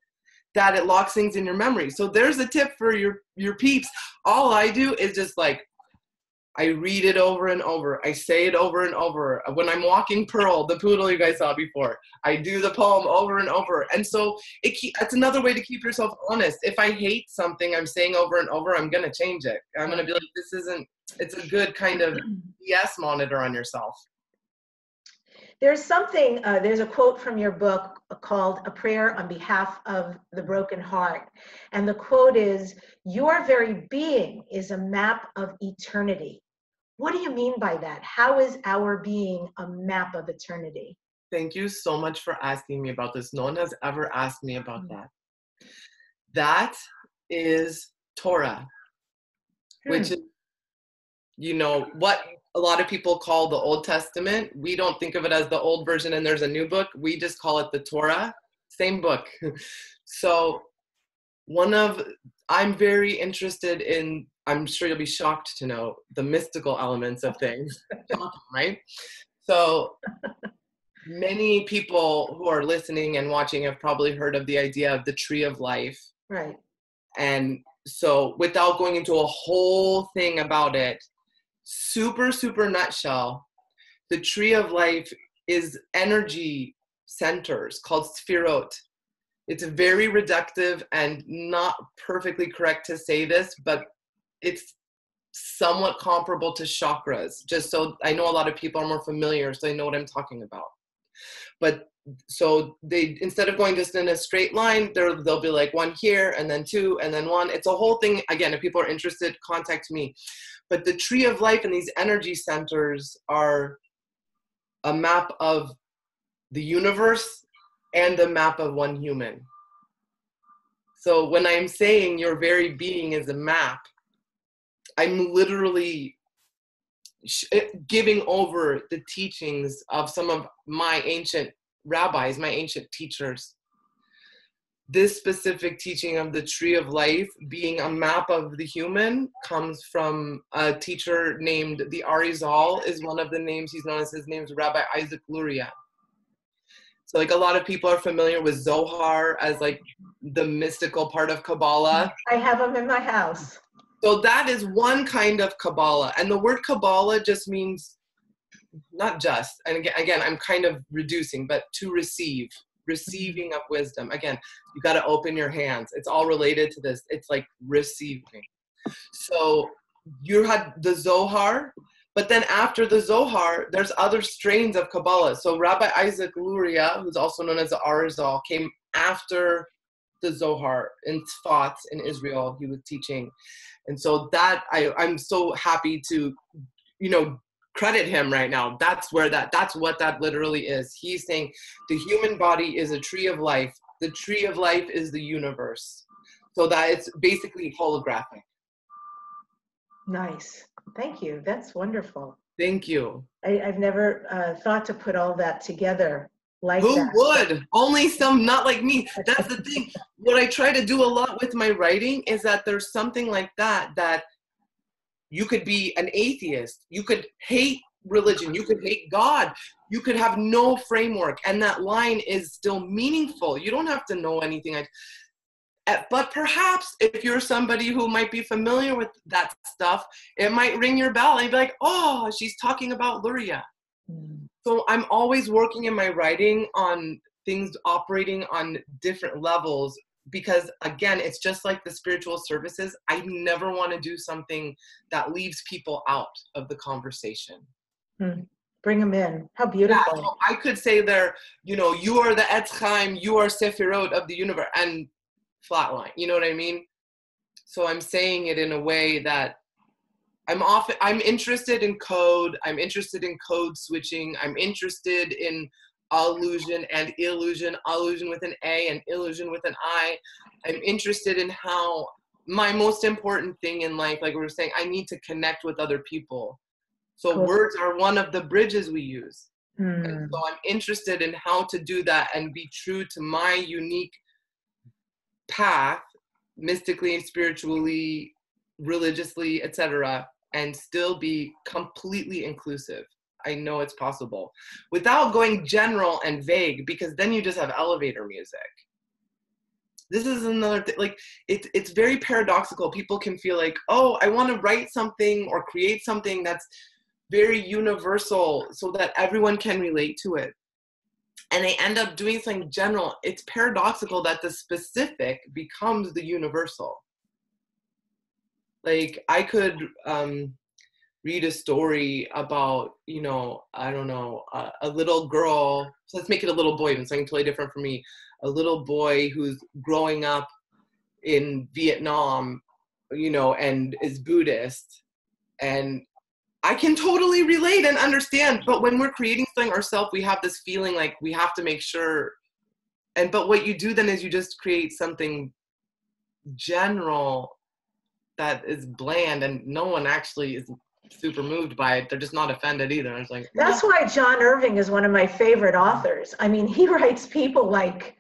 Speaker 2: that it locks things in your memory. So there's a tip for your your peeps. All i do is just like I read it over and over. I say it over and over. When I'm walking Pearl, the poodle you guys saw before, I do the poem over and over. And so it keep, that's another way to keep yourself honest. If I hate something I'm saying over and over, I'm going to change it. I'm going to be like, this isn't, it's a good kind of BS monitor on yourself.
Speaker 1: There's something, uh, there's a quote from your book called A Prayer on Behalf of the Broken Heart. And the quote is Your very being is a map of eternity. What do you mean by that? How is our being a map of eternity?
Speaker 2: Thank you so much for asking me about this. No one has ever asked me about mm-hmm. that. That is Torah, hmm. which is, you know, what a lot of people call the Old Testament. We don't think of it as the old version and there's a new book. We just call it the Torah, same book. (laughs) so, one of, I'm very interested in, I'm sure you'll be shocked to know the mystical elements of things, (laughs) right? So, many people who are listening and watching have probably heard of the idea of the tree of life.
Speaker 1: Right.
Speaker 2: And so, without going into a whole thing about it, super, super nutshell, the tree of life is energy centers called sefirot. It's very reductive and not perfectly correct to say this, but it's somewhat comparable to chakras. Just so I know a lot of people are more familiar, so they know what I'm talking about. But so they instead of going just in a straight line, there they'll be like one here and then two and then one. It's a whole thing. Again, if people are interested, contact me. But the tree of life and these energy centers are a map of the universe and the map of one human. So when I'm saying your very being is a map, I'm literally eh, giving over the teachings of some of my ancient rabbis, my ancient teachers this specific teaching of the tree of life being a map of the human comes from a teacher named the Arizal is one of the names he's known as his name is Rabbi Isaac Luria. So like a lot of people are familiar with Zohar as like the mystical part of Kabbalah.
Speaker 1: I have them in my house.
Speaker 2: So that is one kind of Kabbalah. And the word Kabbalah just means not just, and again, again I'm kind of reducing, but to receive receiving of wisdom. Again, you got to open your hands. It's all related to this. It's like receiving. So you had the Zohar, but then after the Zohar, there's other strains of Kabbalah. So Rabbi Isaac Luria, who's also known as the Arizal, came after the Zohar in Tzfat in Israel. He was teaching, and so that I I'm so happy to, you know, credit him right now. That's where that that's what that literally is. He's saying the human body is a tree of life. The tree of life is the universe. So that it's basically holographic.
Speaker 1: Nice thank you that's wonderful
Speaker 2: thank you
Speaker 1: I, have never uh, thought to put all that together like
Speaker 2: who
Speaker 1: that.
Speaker 2: would only some not like me (laughs) that's the thing what i try to do a lot with my writing is that there's something like that that you could be an atheist. You could hate religion. You could hate God. You could have no framework. And that line is still meaningful. You don't have to know anything. Eh, but perhaps if you're somebody who might be familiar with that stuff, it might ring your bell and be like, oh, she's talking about Luria. Mm. So I'm always working in my writing on things operating on different levels because again it's just like the spiritual services i never want to do something that leaves people out of the conversation
Speaker 1: hmm. bring them in how beautiful yeah, so
Speaker 2: i could say there you know you are the Etz Chaim, you are Sefirot of the universe and flatline you know what i mean so i'm saying it in a way that i'm often i'm interested in code i'm interested in code switching i'm interested in allusion and illusion, allusion with an A and illusion with an I. I'm interested in how my most important thing in life, like we were saying, I need to connect with other people. So cool. words are one of the bridges we use. Mm. And so I'm interested in how to do that and be true to my unique path, mystically, and spiritually, religiously, etc., and still be completely inclusive. I know it's possible without going general and vague because then you just have elevator music. This is another thing, like it, it's very paradoxical. People can feel like, oh, I want to write something or create something that's very universal so that everyone can relate to it. And they end up doing something general. It's paradoxical that the specific becomes the universal. Like I could um, read a story about you know i don't know uh, a little girl so let's make it a little boy even something totally different for me a little boy who's growing up in vietnam you know and is buddhist and i can totally relate and understand but when we're creating something ourselves we have this feeling like we have to make sure and but what you do then is you just create something general that is bland and no one actually is super moved by it. They're just not offended either. I was like,
Speaker 1: That's why John Irving is one of my favorite authors. I mean, he (laughs) writes people like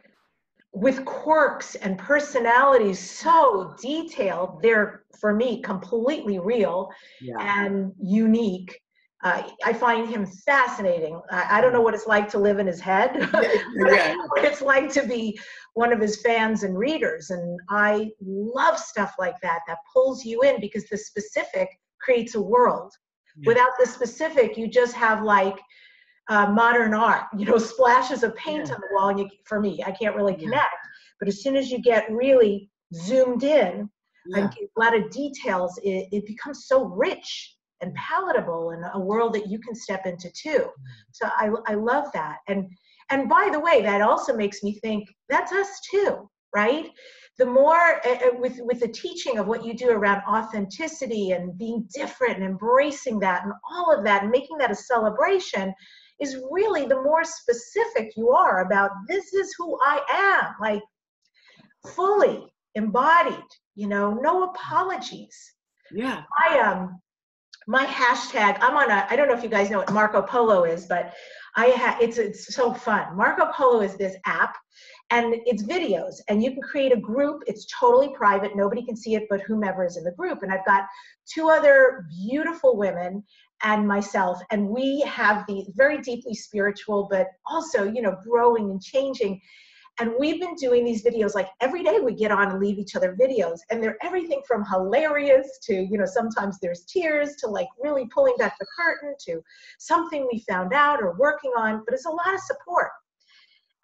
Speaker 1: with quirks and personalities so detailed. They're, for me, completely real
Speaker 2: yeah.
Speaker 1: and unique. Uh, I find him fascinating. I, I, don't know what it's like to live in his head, (laughs) (laughs)
Speaker 2: yeah.
Speaker 1: what it's like to be one of his fans and readers. And I love stuff like that, that pulls you in because the specific creates a world. Yeah. Without the specific, you just have like uh, modern art, you know, (laughs) splashes of paint yeah. on the wall. And you, for me, I can't really connect. Yeah. But as soon as you get really zoomed in and a lot of details, it, it becomes so rich and palatable and a world that you can step into too. Mm. So I, I love that. And and by the way, that also makes me think that's us too, right? the more uh, with with the teaching of what you do around authenticity and being different and embracing that and all of that and making that a celebration is really the more specific you are about this is who I am like fully embodied you know no apologies.
Speaker 2: Yeah.
Speaker 1: I um my hashtag i'm on a i don't know if you guys know what marco polo is but i have it's it's so fun. Marco polo is this app and it's videos and you can create a group. It's totally private. Nobody can see it but whomever is in the group. And i've got two other beautiful women and myself and we have the very deeply spiritual but also you know growing and changing and we've been doing these videos like every day we get on and leave each other videos and they're everything from hilarious to you know sometimes there's tears to like really pulling back the curtain to something we found out or working on but it's a lot of support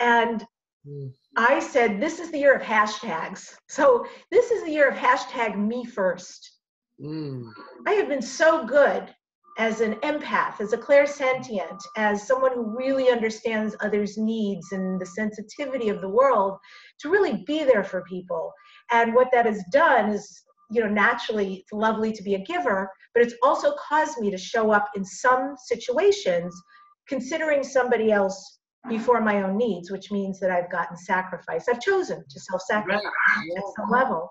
Speaker 1: and Mm. I said, this is the year of hashtags. So this is the year of hashtag me first. Mm. I have been so good as an empath, as a clairsentient, as someone who really understands others' needs and the sensitivity of the world to really be there for people. And what that has done is, you know, naturally it's lovely to be a giver, but it's also caused me to show up in some situations considering somebody else before my own needs, which means that I've gotten sacrificed. I've chosen to self sacrifice right. at some level.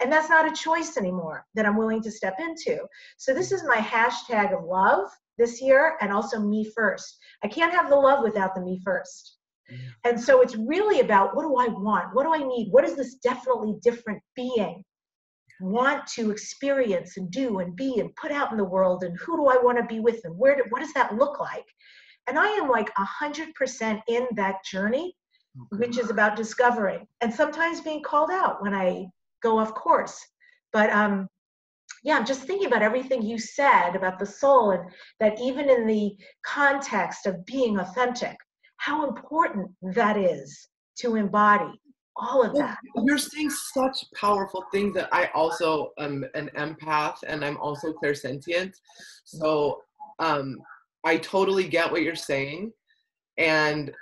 Speaker 1: And that's not a choice anymore that I'm willing to step into. So, this is my hashtag of love this year and also me first. I can't have the love without the me first. And so, it's really about what do I want? What do I need? What does this definitely different being want to experience and do and be and put out in the world? And who do I want to be with? And where do, what does that look like? And I am like 100% in that journey, okay. which is about discovering and sometimes being called out when I go off course. But um, yeah, I'm just thinking about everything you said about the soul and that even in the context of being authentic, how important that is to embody all of that.
Speaker 2: You're saying such powerful things that I also am an empath and I'm also clairsentient. So um, I totally get what you're saying. And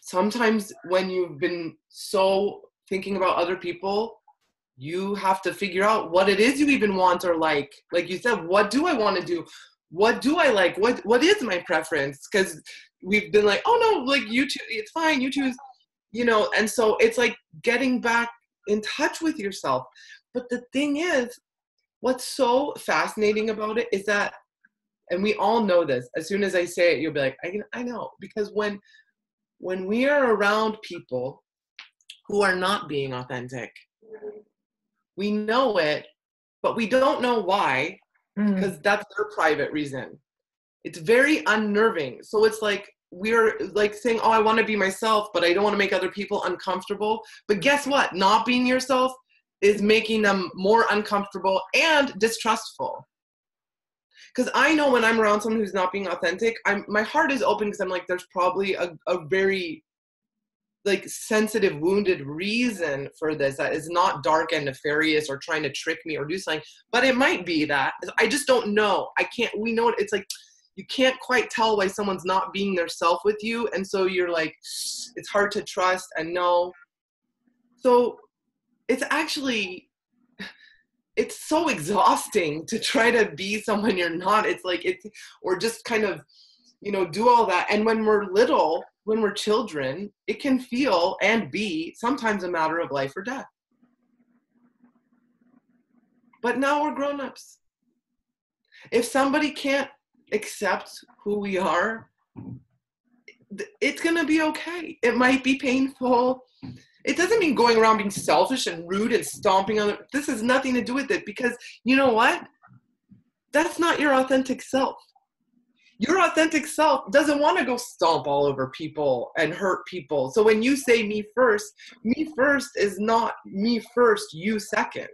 Speaker 2: sometimes when you've been so thinking about other people, you have to figure out what it is you even want or like. Like you said, what do I want to do? What do I like? What what is my preference? Because we've been like, oh no, like you choose, it's fine, you choose, you know. And so it's like getting back in touch with yourself. But the thing is, what's so fascinating about it is that and we all know this as soon as i say it you'll be like i, I know because when when we are around people who are not being authentic we know it but we don't know why mm. because that's their private reason. It's very unnerving. So it's like we're like saying oh i want to be myself but i don't want to make other people uncomfortable. But guess what? Not being yourself is making them more uncomfortable and distrustful. Because I know when I'm around someone who's not being authentic, I'm my heart is open because I'm like, there's probably a, a very like sensitive, wounded reason for this that is not dark and nefarious or trying to trick me or do something, but it might be that. I just don't know. I can't. We know it. It's like you can't quite tell why someone's not being their self with you, and so you're like, it's hard to trust and know. So it's actually it's so exhausting to try to be someone you're not it's like it's or just kind of you know do all that and when we're little when we're children it can feel and be sometimes a matter of life or death but now we're grown-ups if somebody can't accept who we are, it's going to be okay. It might be painful. It doesn't mean going around being selfish and rude and stomping on. This has nothing to do with it because you know what? That's not your authentic self. Your authentic self doesn't want to go stomp all over people and hurt people. So when you say me first, me first is not me first, you second.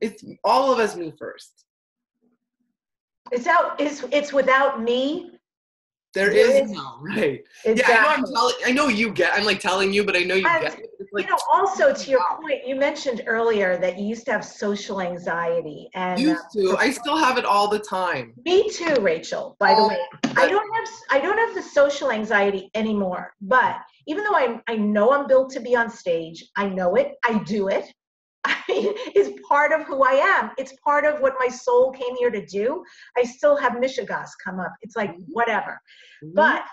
Speaker 2: It's all of us me first.
Speaker 1: It's out. It's it's without me.
Speaker 2: There is, no right.
Speaker 1: Exactly.
Speaker 2: Yeah, I know. I'm telling. I know you get. I'm like telling you, but I know you
Speaker 1: And,
Speaker 2: get. It. Like
Speaker 1: you know, also to your point, you mentioned earlier that you used to have social anxiety, and uh,
Speaker 2: used to. I still have it all the time.
Speaker 1: me too, Rachel. By the
Speaker 2: Oh,
Speaker 1: way, I don't have I don't have the social anxiety anymore. But even though I I know I'm built to be on stage, I know it. I do it. (laughs) it's part of who I am. It's part of what my soul came here to do. I still have Mishigas come up. It's like mm-hmm. whatever. Mm-hmm. But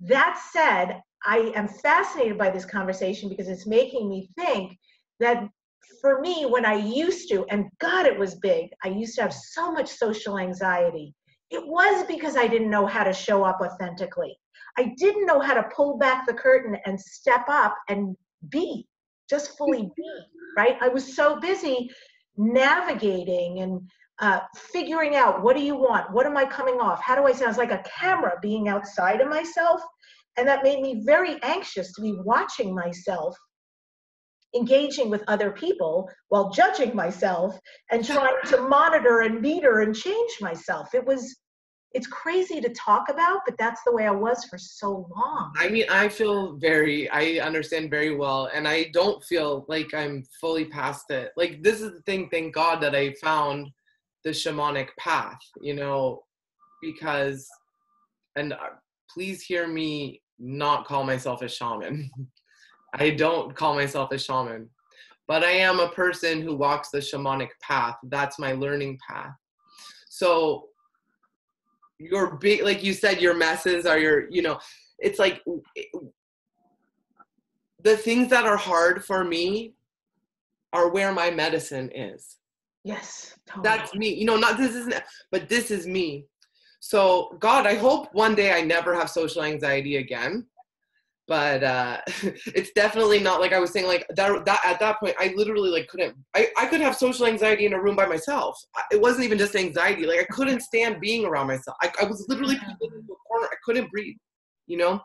Speaker 1: that said, I am fascinated by this conversation because it's making me think that for me, when I used to, and God, it was big, I used to have so much social anxiety. It was because I didn't know how to show up authentically. I didn't know how to pull back the curtain and step up and be, just fully be, right? I was so busy navigating and uh, figuring out what do you want? What am I coming off? How do I sound? It's like a camera being outside of myself. And that made me very anxious to be watching myself, engaging with other people while judging myself and trying to monitor and meter and change myself. It was, it's crazy to talk about, but that's the way I was for so long.
Speaker 2: I mean, I feel very, I understand very well, and I don't feel like I'm fully past it. Like, this is the thing, thank God that I found the shamanic path, you know, because, and uh, please hear me not call myself a shaman. (laughs) I don't call myself a shaman, but I am a person who walks the shamanic path. That's my learning path. So, your big like you said your messes are your you know it's like the things that are hard for me are where my medicine is.
Speaker 1: Yes, totally.
Speaker 2: that's me you know not this isn't but this is me. So god i hope one day i never have social anxiety again but uh (laughs) it's definitely not like i was saying like that, that at that point i literally like couldn't I, I could have social anxiety in a room by myself. It wasn't even just anxiety like i couldn't stand being around myself. I, I was literally into a corner. I couldn't breathe you know?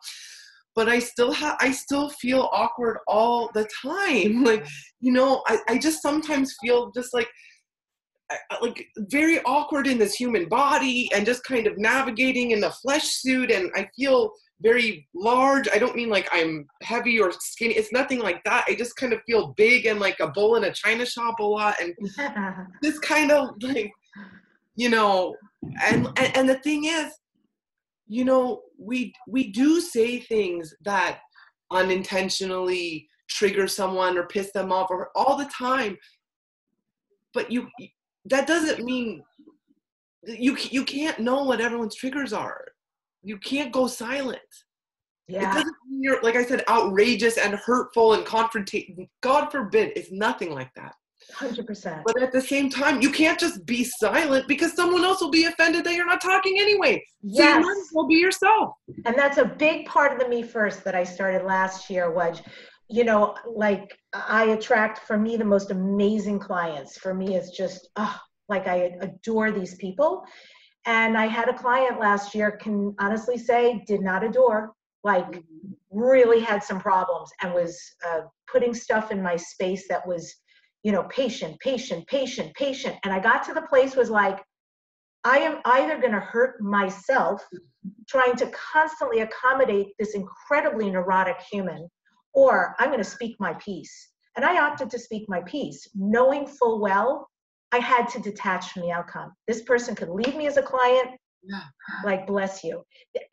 Speaker 2: But i still have i still feel awkward all the time. (laughs) Like you know i, I just sometimes feel just like I- like very awkward in this human body and just kind of navigating in the flesh suit and i feel very large. I don't mean like i'm heavy or skinny. It's nothing like that. I just kind of feel big and like a bull in a china shop a lot. And (laughs) this kind of like you know and, and and the thing is you know we we do say things that unintentionally trigger someone or piss them off or all the time. But you that doesn't mean you you can't know what everyone's triggers are you can't go silent
Speaker 1: Yeah.
Speaker 2: it doesn't mean you're like i said outrageous and hurtful and confrontating god forbid it's nothing like that
Speaker 1: 100%.
Speaker 2: but at the same time, you can't just be silent because someone else will be offended that you're not talking anyway. So you
Speaker 1: Yes.
Speaker 2: might as well be yourself.
Speaker 1: and that's a big part of the me first that i started last year was you know like i attract for me the most amazing clients for me it's just oh, like i adore these people and i had a client last year can honestly say did not adore like really had some problems and was uh, putting stuff in my space that was you know patient patient patient patient and i got to the place was like i am either going to hurt myself trying to constantly accommodate this incredibly neurotic human, or I'm going to speak my piece. And I opted to speak my piece, knowing full well I had to detach from the outcome. This person could leave me as a client,
Speaker 2: Yeah.
Speaker 1: like, bless you.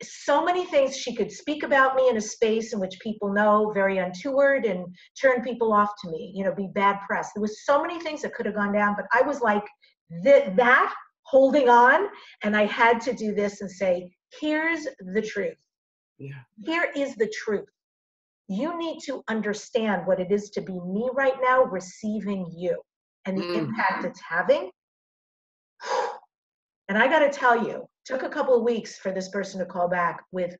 Speaker 1: So many things she could speak about me in a space in which people know very untoward and turn people off to me, you know, be bad press. There was so many things that could have gone down, but I was like, that, that holding on, and I had to do this and say, here's the truth.
Speaker 2: Yeah.
Speaker 1: Here is the truth. You need to understand what it is to be me right now, receiving you, and the
Speaker 2: Mm.
Speaker 1: impact it's having. And I got to tell you, took a couple of weeks for this person to call back with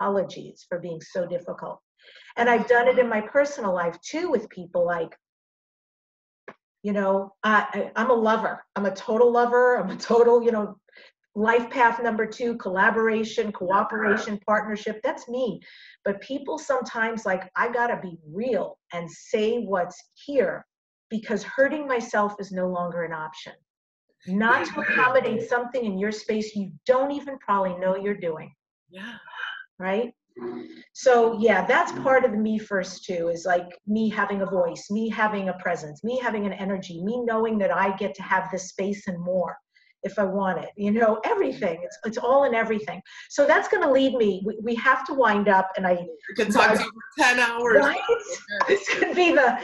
Speaker 1: apologies for being so difficult. And I've done it in my personal life too with people like, you know, I, I, am a lover. I'm a total lover. I'm a total, you know, life path number two collaboration, cooperation, partnership. That's me. But people sometimes like, I got to be real and say what's here because hurting myself is no longer an option not to accommodate something in your space you don't even probably know you're doing.
Speaker 2: Yeah.
Speaker 1: Right? So, yeah, that's part of the me first too is like me having a voice, me having a presence, me having an energy, me knowing that I get to have this space and more if I want it, you know, everything. It's, it's all in everything. So that's going to lead me. We, we have to wind up, and I
Speaker 2: can talk to you for 10 hours.
Speaker 1: Right? this could be the,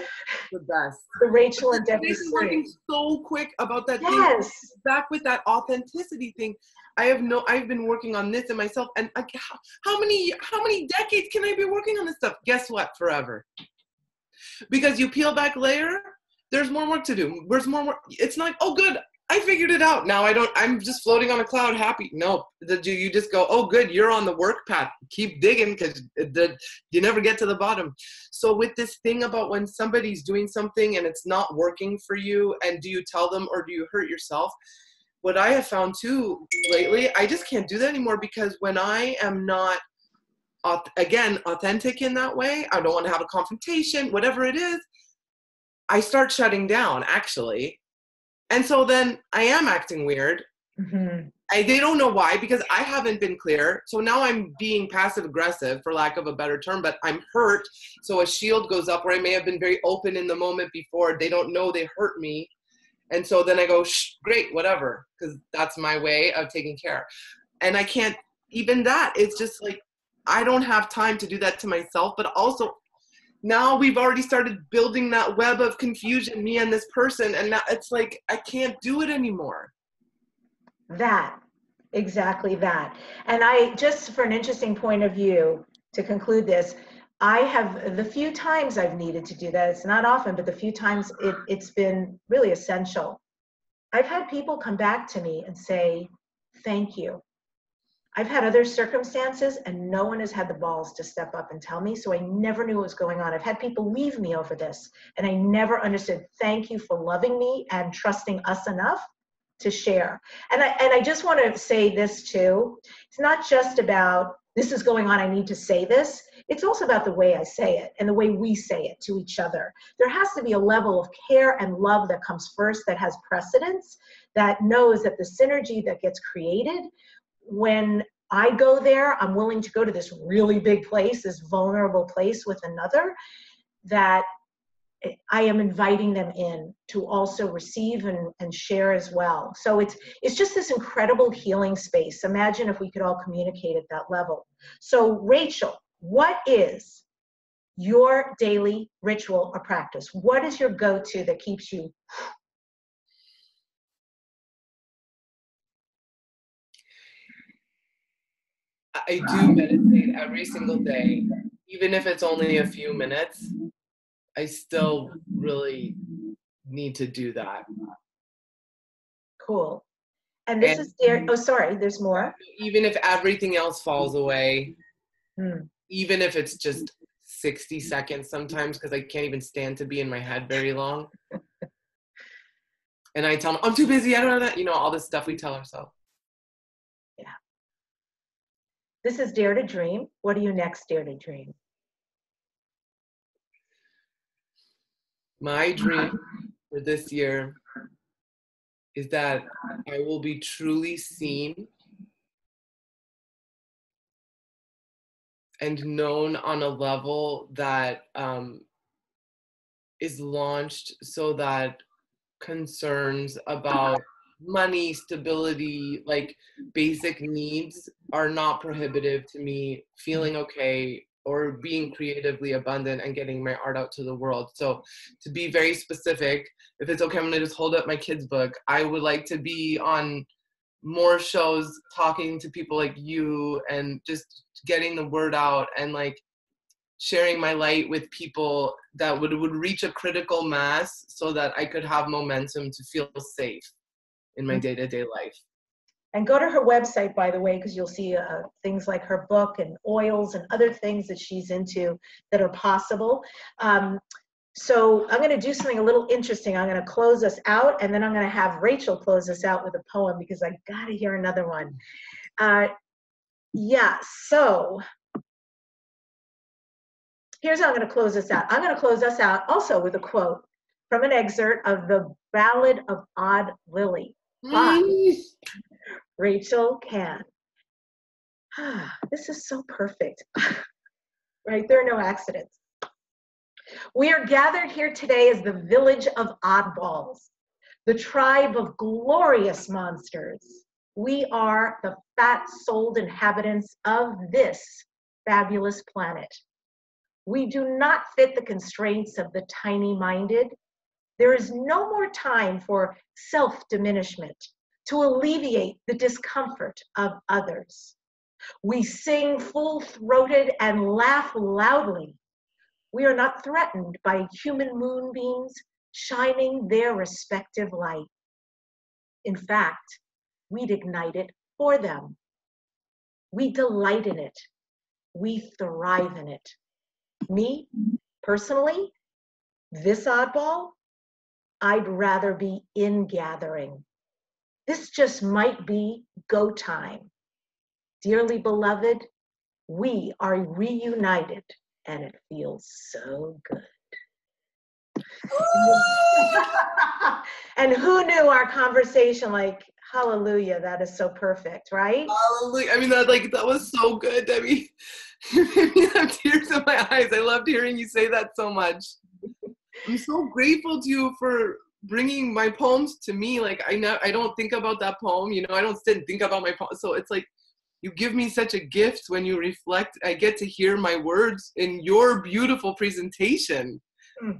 Speaker 2: the best.
Speaker 1: The Rachel and Debbi.
Speaker 2: working so quick about that
Speaker 1: yes.
Speaker 2: thing. Back with that authenticity thing. I have no. I've been working on this in myself, and I, how, how many how many decades can I be working on this stuff? Guess what? Forever. Because you peel back layer, there's more work to do. There's more work. It's not. Oh, good. I figured it out. Now I don't, I'm just floating on a cloud happy. No, the, you just go, oh, good, you're on the work path. Keep digging because you never get to the bottom. So, with this thing about when somebody's doing something and it's not working for you, and do you tell them or do you hurt yourself? What I have found too lately, I just can't do that anymore because when I am not, again, authentic in that way, I don't want to have a confrontation, whatever it is, I start shutting down actually and so then I am acting weird. Mm-hmm. I, they don't know why because I haven't been clear. So now I'm being passive aggressive, for lack of a better term, but I'm hurt. So a shield goes up where I may have been very open in the moment before. They don't know they hurt me. And so then I go, Shh, great, whatever, because that's my way of taking care. And I can't, even that, it's just like, I don't have time to do that to myself, but also now we've already started building that web of confusion me and this person and now it's like i can't do it anymore.
Speaker 1: That exactly that. And i just for an interesting point of view to conclude this i have the few times i've needed to do that it's not often but the few times it, it's been really essential. I've had people come back to me and say thank you I've had other circumstances and no one has had the balls to step up and tell me, so I never knew what was going on. I've had people leave me over this and I never understood. Thank you for loving me and trusting us enough to share. And I, and I just want to say this too. It's not just about this is going on, I need to say this. It's also about the way I say it and the way we say it to each other. There has to be a level of care and love that comes first that has precedence, that knows that the synergy that gets created when I go there, I'm willing to go to this really big place, this vulnerable place with another, that I am inviting them in to also receive and, and share as well. So it's it's just this incredible healing space. Imagine if we could all communicate at that level. So Rachel, what is your daily ritual or practice? What is your go-to that keeps you
Speaker 2: I do meditate every single day, even if it's only a few minutes. I still really need to do that.
Speaker 1: Cool. And this and, is there. Oh, sorry. There's more.
Speaker 2: Even if everything else falls away, hmm. even if it's just 60 seconds sometimes, because I can't even stand to be in my head very long. (laughs) and I tell them, I'm too busy. I don't know that. You know, all this stuff we tell ourselves.
Speaker 1: This is Dare to Dream. What do you next dare to dream?
Speaker 2: My dream for this year is that I will be truly seen and known on a level that um, is launched so that concerns about money, stability, like basic needs are not prohibitive to me mm-hmm. feeling okay or being creatively abundant and getting my art out to the world. So, to be very specific, if it's okay, I'm gonna just hold up my kids' book. I would like to be on more shows talking to people like you and just getting the word out and like sharing my light with people that would, would reach a critical mass so that I could have momentum to feel safe in my day to day life.
Speaker 1: And go to her website, by the way, because you'll see uh, things like her book and oils and other things that she's into that are possible. Um, so I'm going to do something a little interesting. I'm going to close us out, and then I'm going to have Rachel close us out with a poem because I got to hear another one. Uh, yeah, so here's how I'm going to close this out. I'm going to close us out also with a quote from an excerpt of the Ballad of Odd Lily by Rachel Kann. (sighs) this is so perfect, (laughs) right? There are no accidents. We are gathered here today as the village of oddballs, the tribe of glorious monsters. We are the fat souled inhabitants of this fabulous planet. We do not fit the constraints of the tiny minded. There is no more time for self diminishment to alleviate the discomfort of others. We sing full throated and laugh loudly. We are not threatened by human moonbeams shining their respective light. In fact, we'd ignite it for them. We delight in it. We thrive in it. Me, personally, this oddball, I'd rather be in gathering. This just might be go time. Dearly beloved, we are reunited and it feels so good. (laughs) and who knew our conversation like hallelujah that is so perfect right?
Speaker 2: Hallelujah. I mean that like that was so good debbi. (laughs) You made have tears in my eyes. I loved hearing you say that so much. I'm so grateful to you for bringing my poems to me like i know i don't think about that poem you know i don't sit and think about my poem so it's like you give me such a gift when you reflect i get to hear my words in your beautiful presentation mm.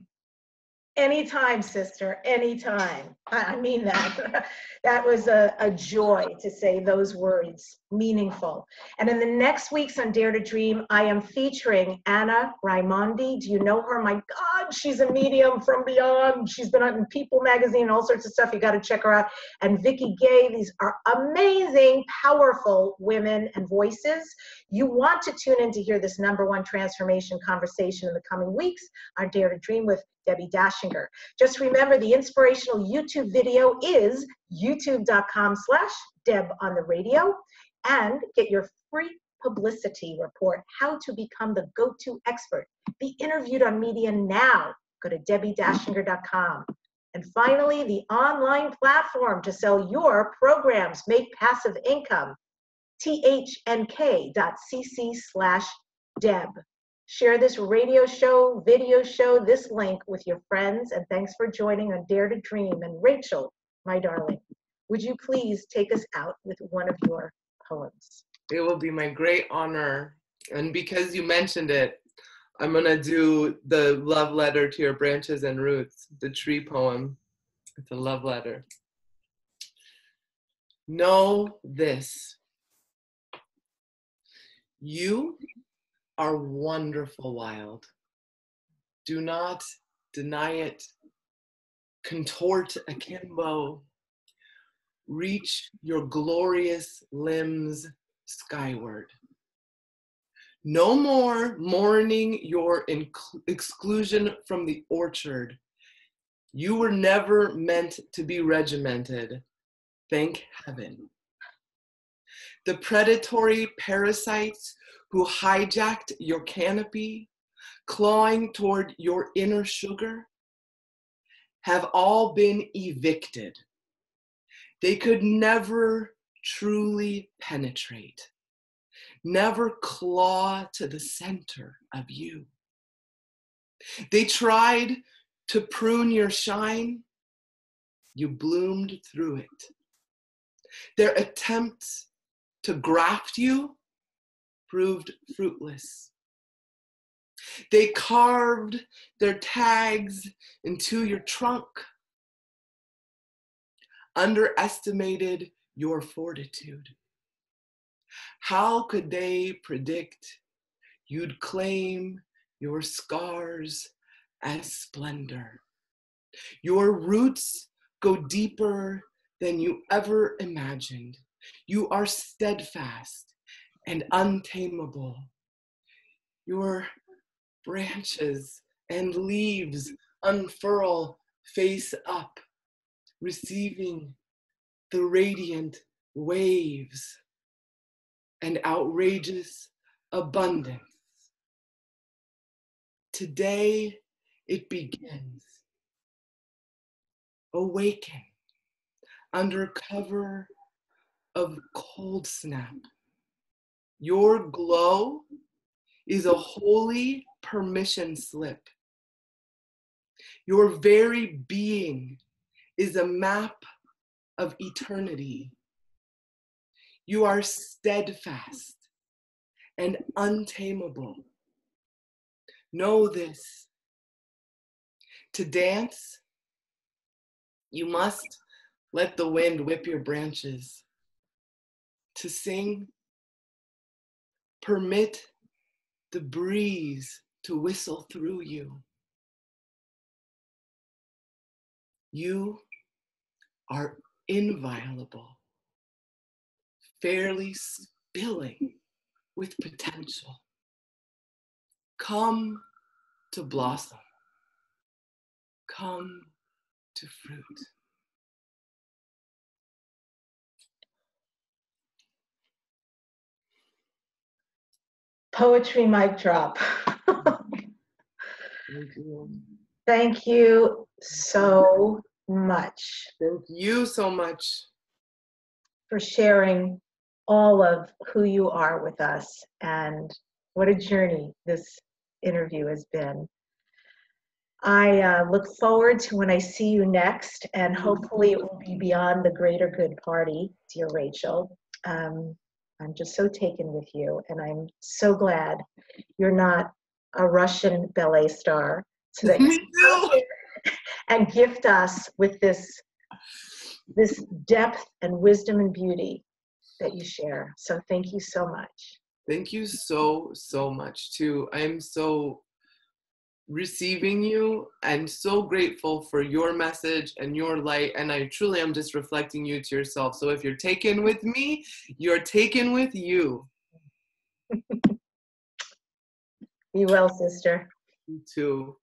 Speaker 1: Anytime, sister, anytime. I mean that. (laughs) that was a, a joy to say those words, meaningful. And in the next weeks on Dare to Dream, I am featuring Anna Raimondi. Do you know her? My God, she's a medium from beyond. She's been on People magazine, all sorts of stuff. You got to check her out. And Vicky Gay. These are amazing, powerful women and voices. You want to tune in to hear this number one transformation conversation in the coming weeks on Dare to Dream with Debbi Dachinger. Just remember the inspirational YouTube video is youtube.com slash Deb on the radio and get your free publicity report, how to become the go-to expert. Be interviewed on media now. Go to debbidachinger.com. And finally, the online platform to sell your programs, make passive income, thnk.cc slash Deb. Share this radio show, video show, this link with your friends, and thanks for joining on Dare to Dream. And Rachel, my darling, would you please take us out with one of your
Speaker 2: It will be my great honor. And because you mentioned it, I'm going to do the love letter to your branches and roots, the tree poem. It's a love letter. Know this. You are wonderful wild. Do not deny it. Contort akimbo. Reach your glorious limbs skyward. No more mourning your inc- exclusion from the orchard. You were never meant to be regimented. Thank heaven. The predatory parasites who hijacked your canopy, clawing toward your inner sugar, have all been evicted. They could never truly penetrate, never claw to the center of you. They tried to prune your shine, you bloomed through it. Their attempts to graft you proved fruitless. They carved their tags into your trunk, underestimated your fortitude. How could they predict you'd claim your scars as splendor? Your roots go deeper than you ever imagined. You are steadfast and untamable. Your branches and leaves unfurl face up, receiving the radiant waves and outrageous abundance. Today it begins. Awaken under cover of cold snap. Your glow is a holy permission slip. Your very being is a map of eternity. You are steadfast and untamable. Know this. To dance, you must let the wind whip your branches. To sing, permit the breeze to whistle through you. You are inviolable, fairly spilling with potential. Come to blossom. Come to fruit.
Speaker 1: Poetry mic drop.
Speaker 2: Thank you.
Speaker 1: Thank you so much
Speaker 2: Thank you so much.
Speaker 1: for sharing all of who you are with us and what a journey this interview has been. I uh, look forward to when I see you next, and hopefully it will be beyond the greater good party, dear Rachel. Um, I'm just so taken with you, and I'm so glad you're not a Russian ballet star, so that (laughs)
Speaker 2: Me too.
Speaker 1: And gift us with this this depth and wisdom and beauty that you share. So thank you so much.
Speaker 2: Thank you so, so much too. I'm so receiving you and so grateful for your message and your light. And I truly am just reflecting you to yourself. So if you're taken with me, you're taken with you. (laughs)
Speaker 1: Be well, sister.
Speaker 2: You too.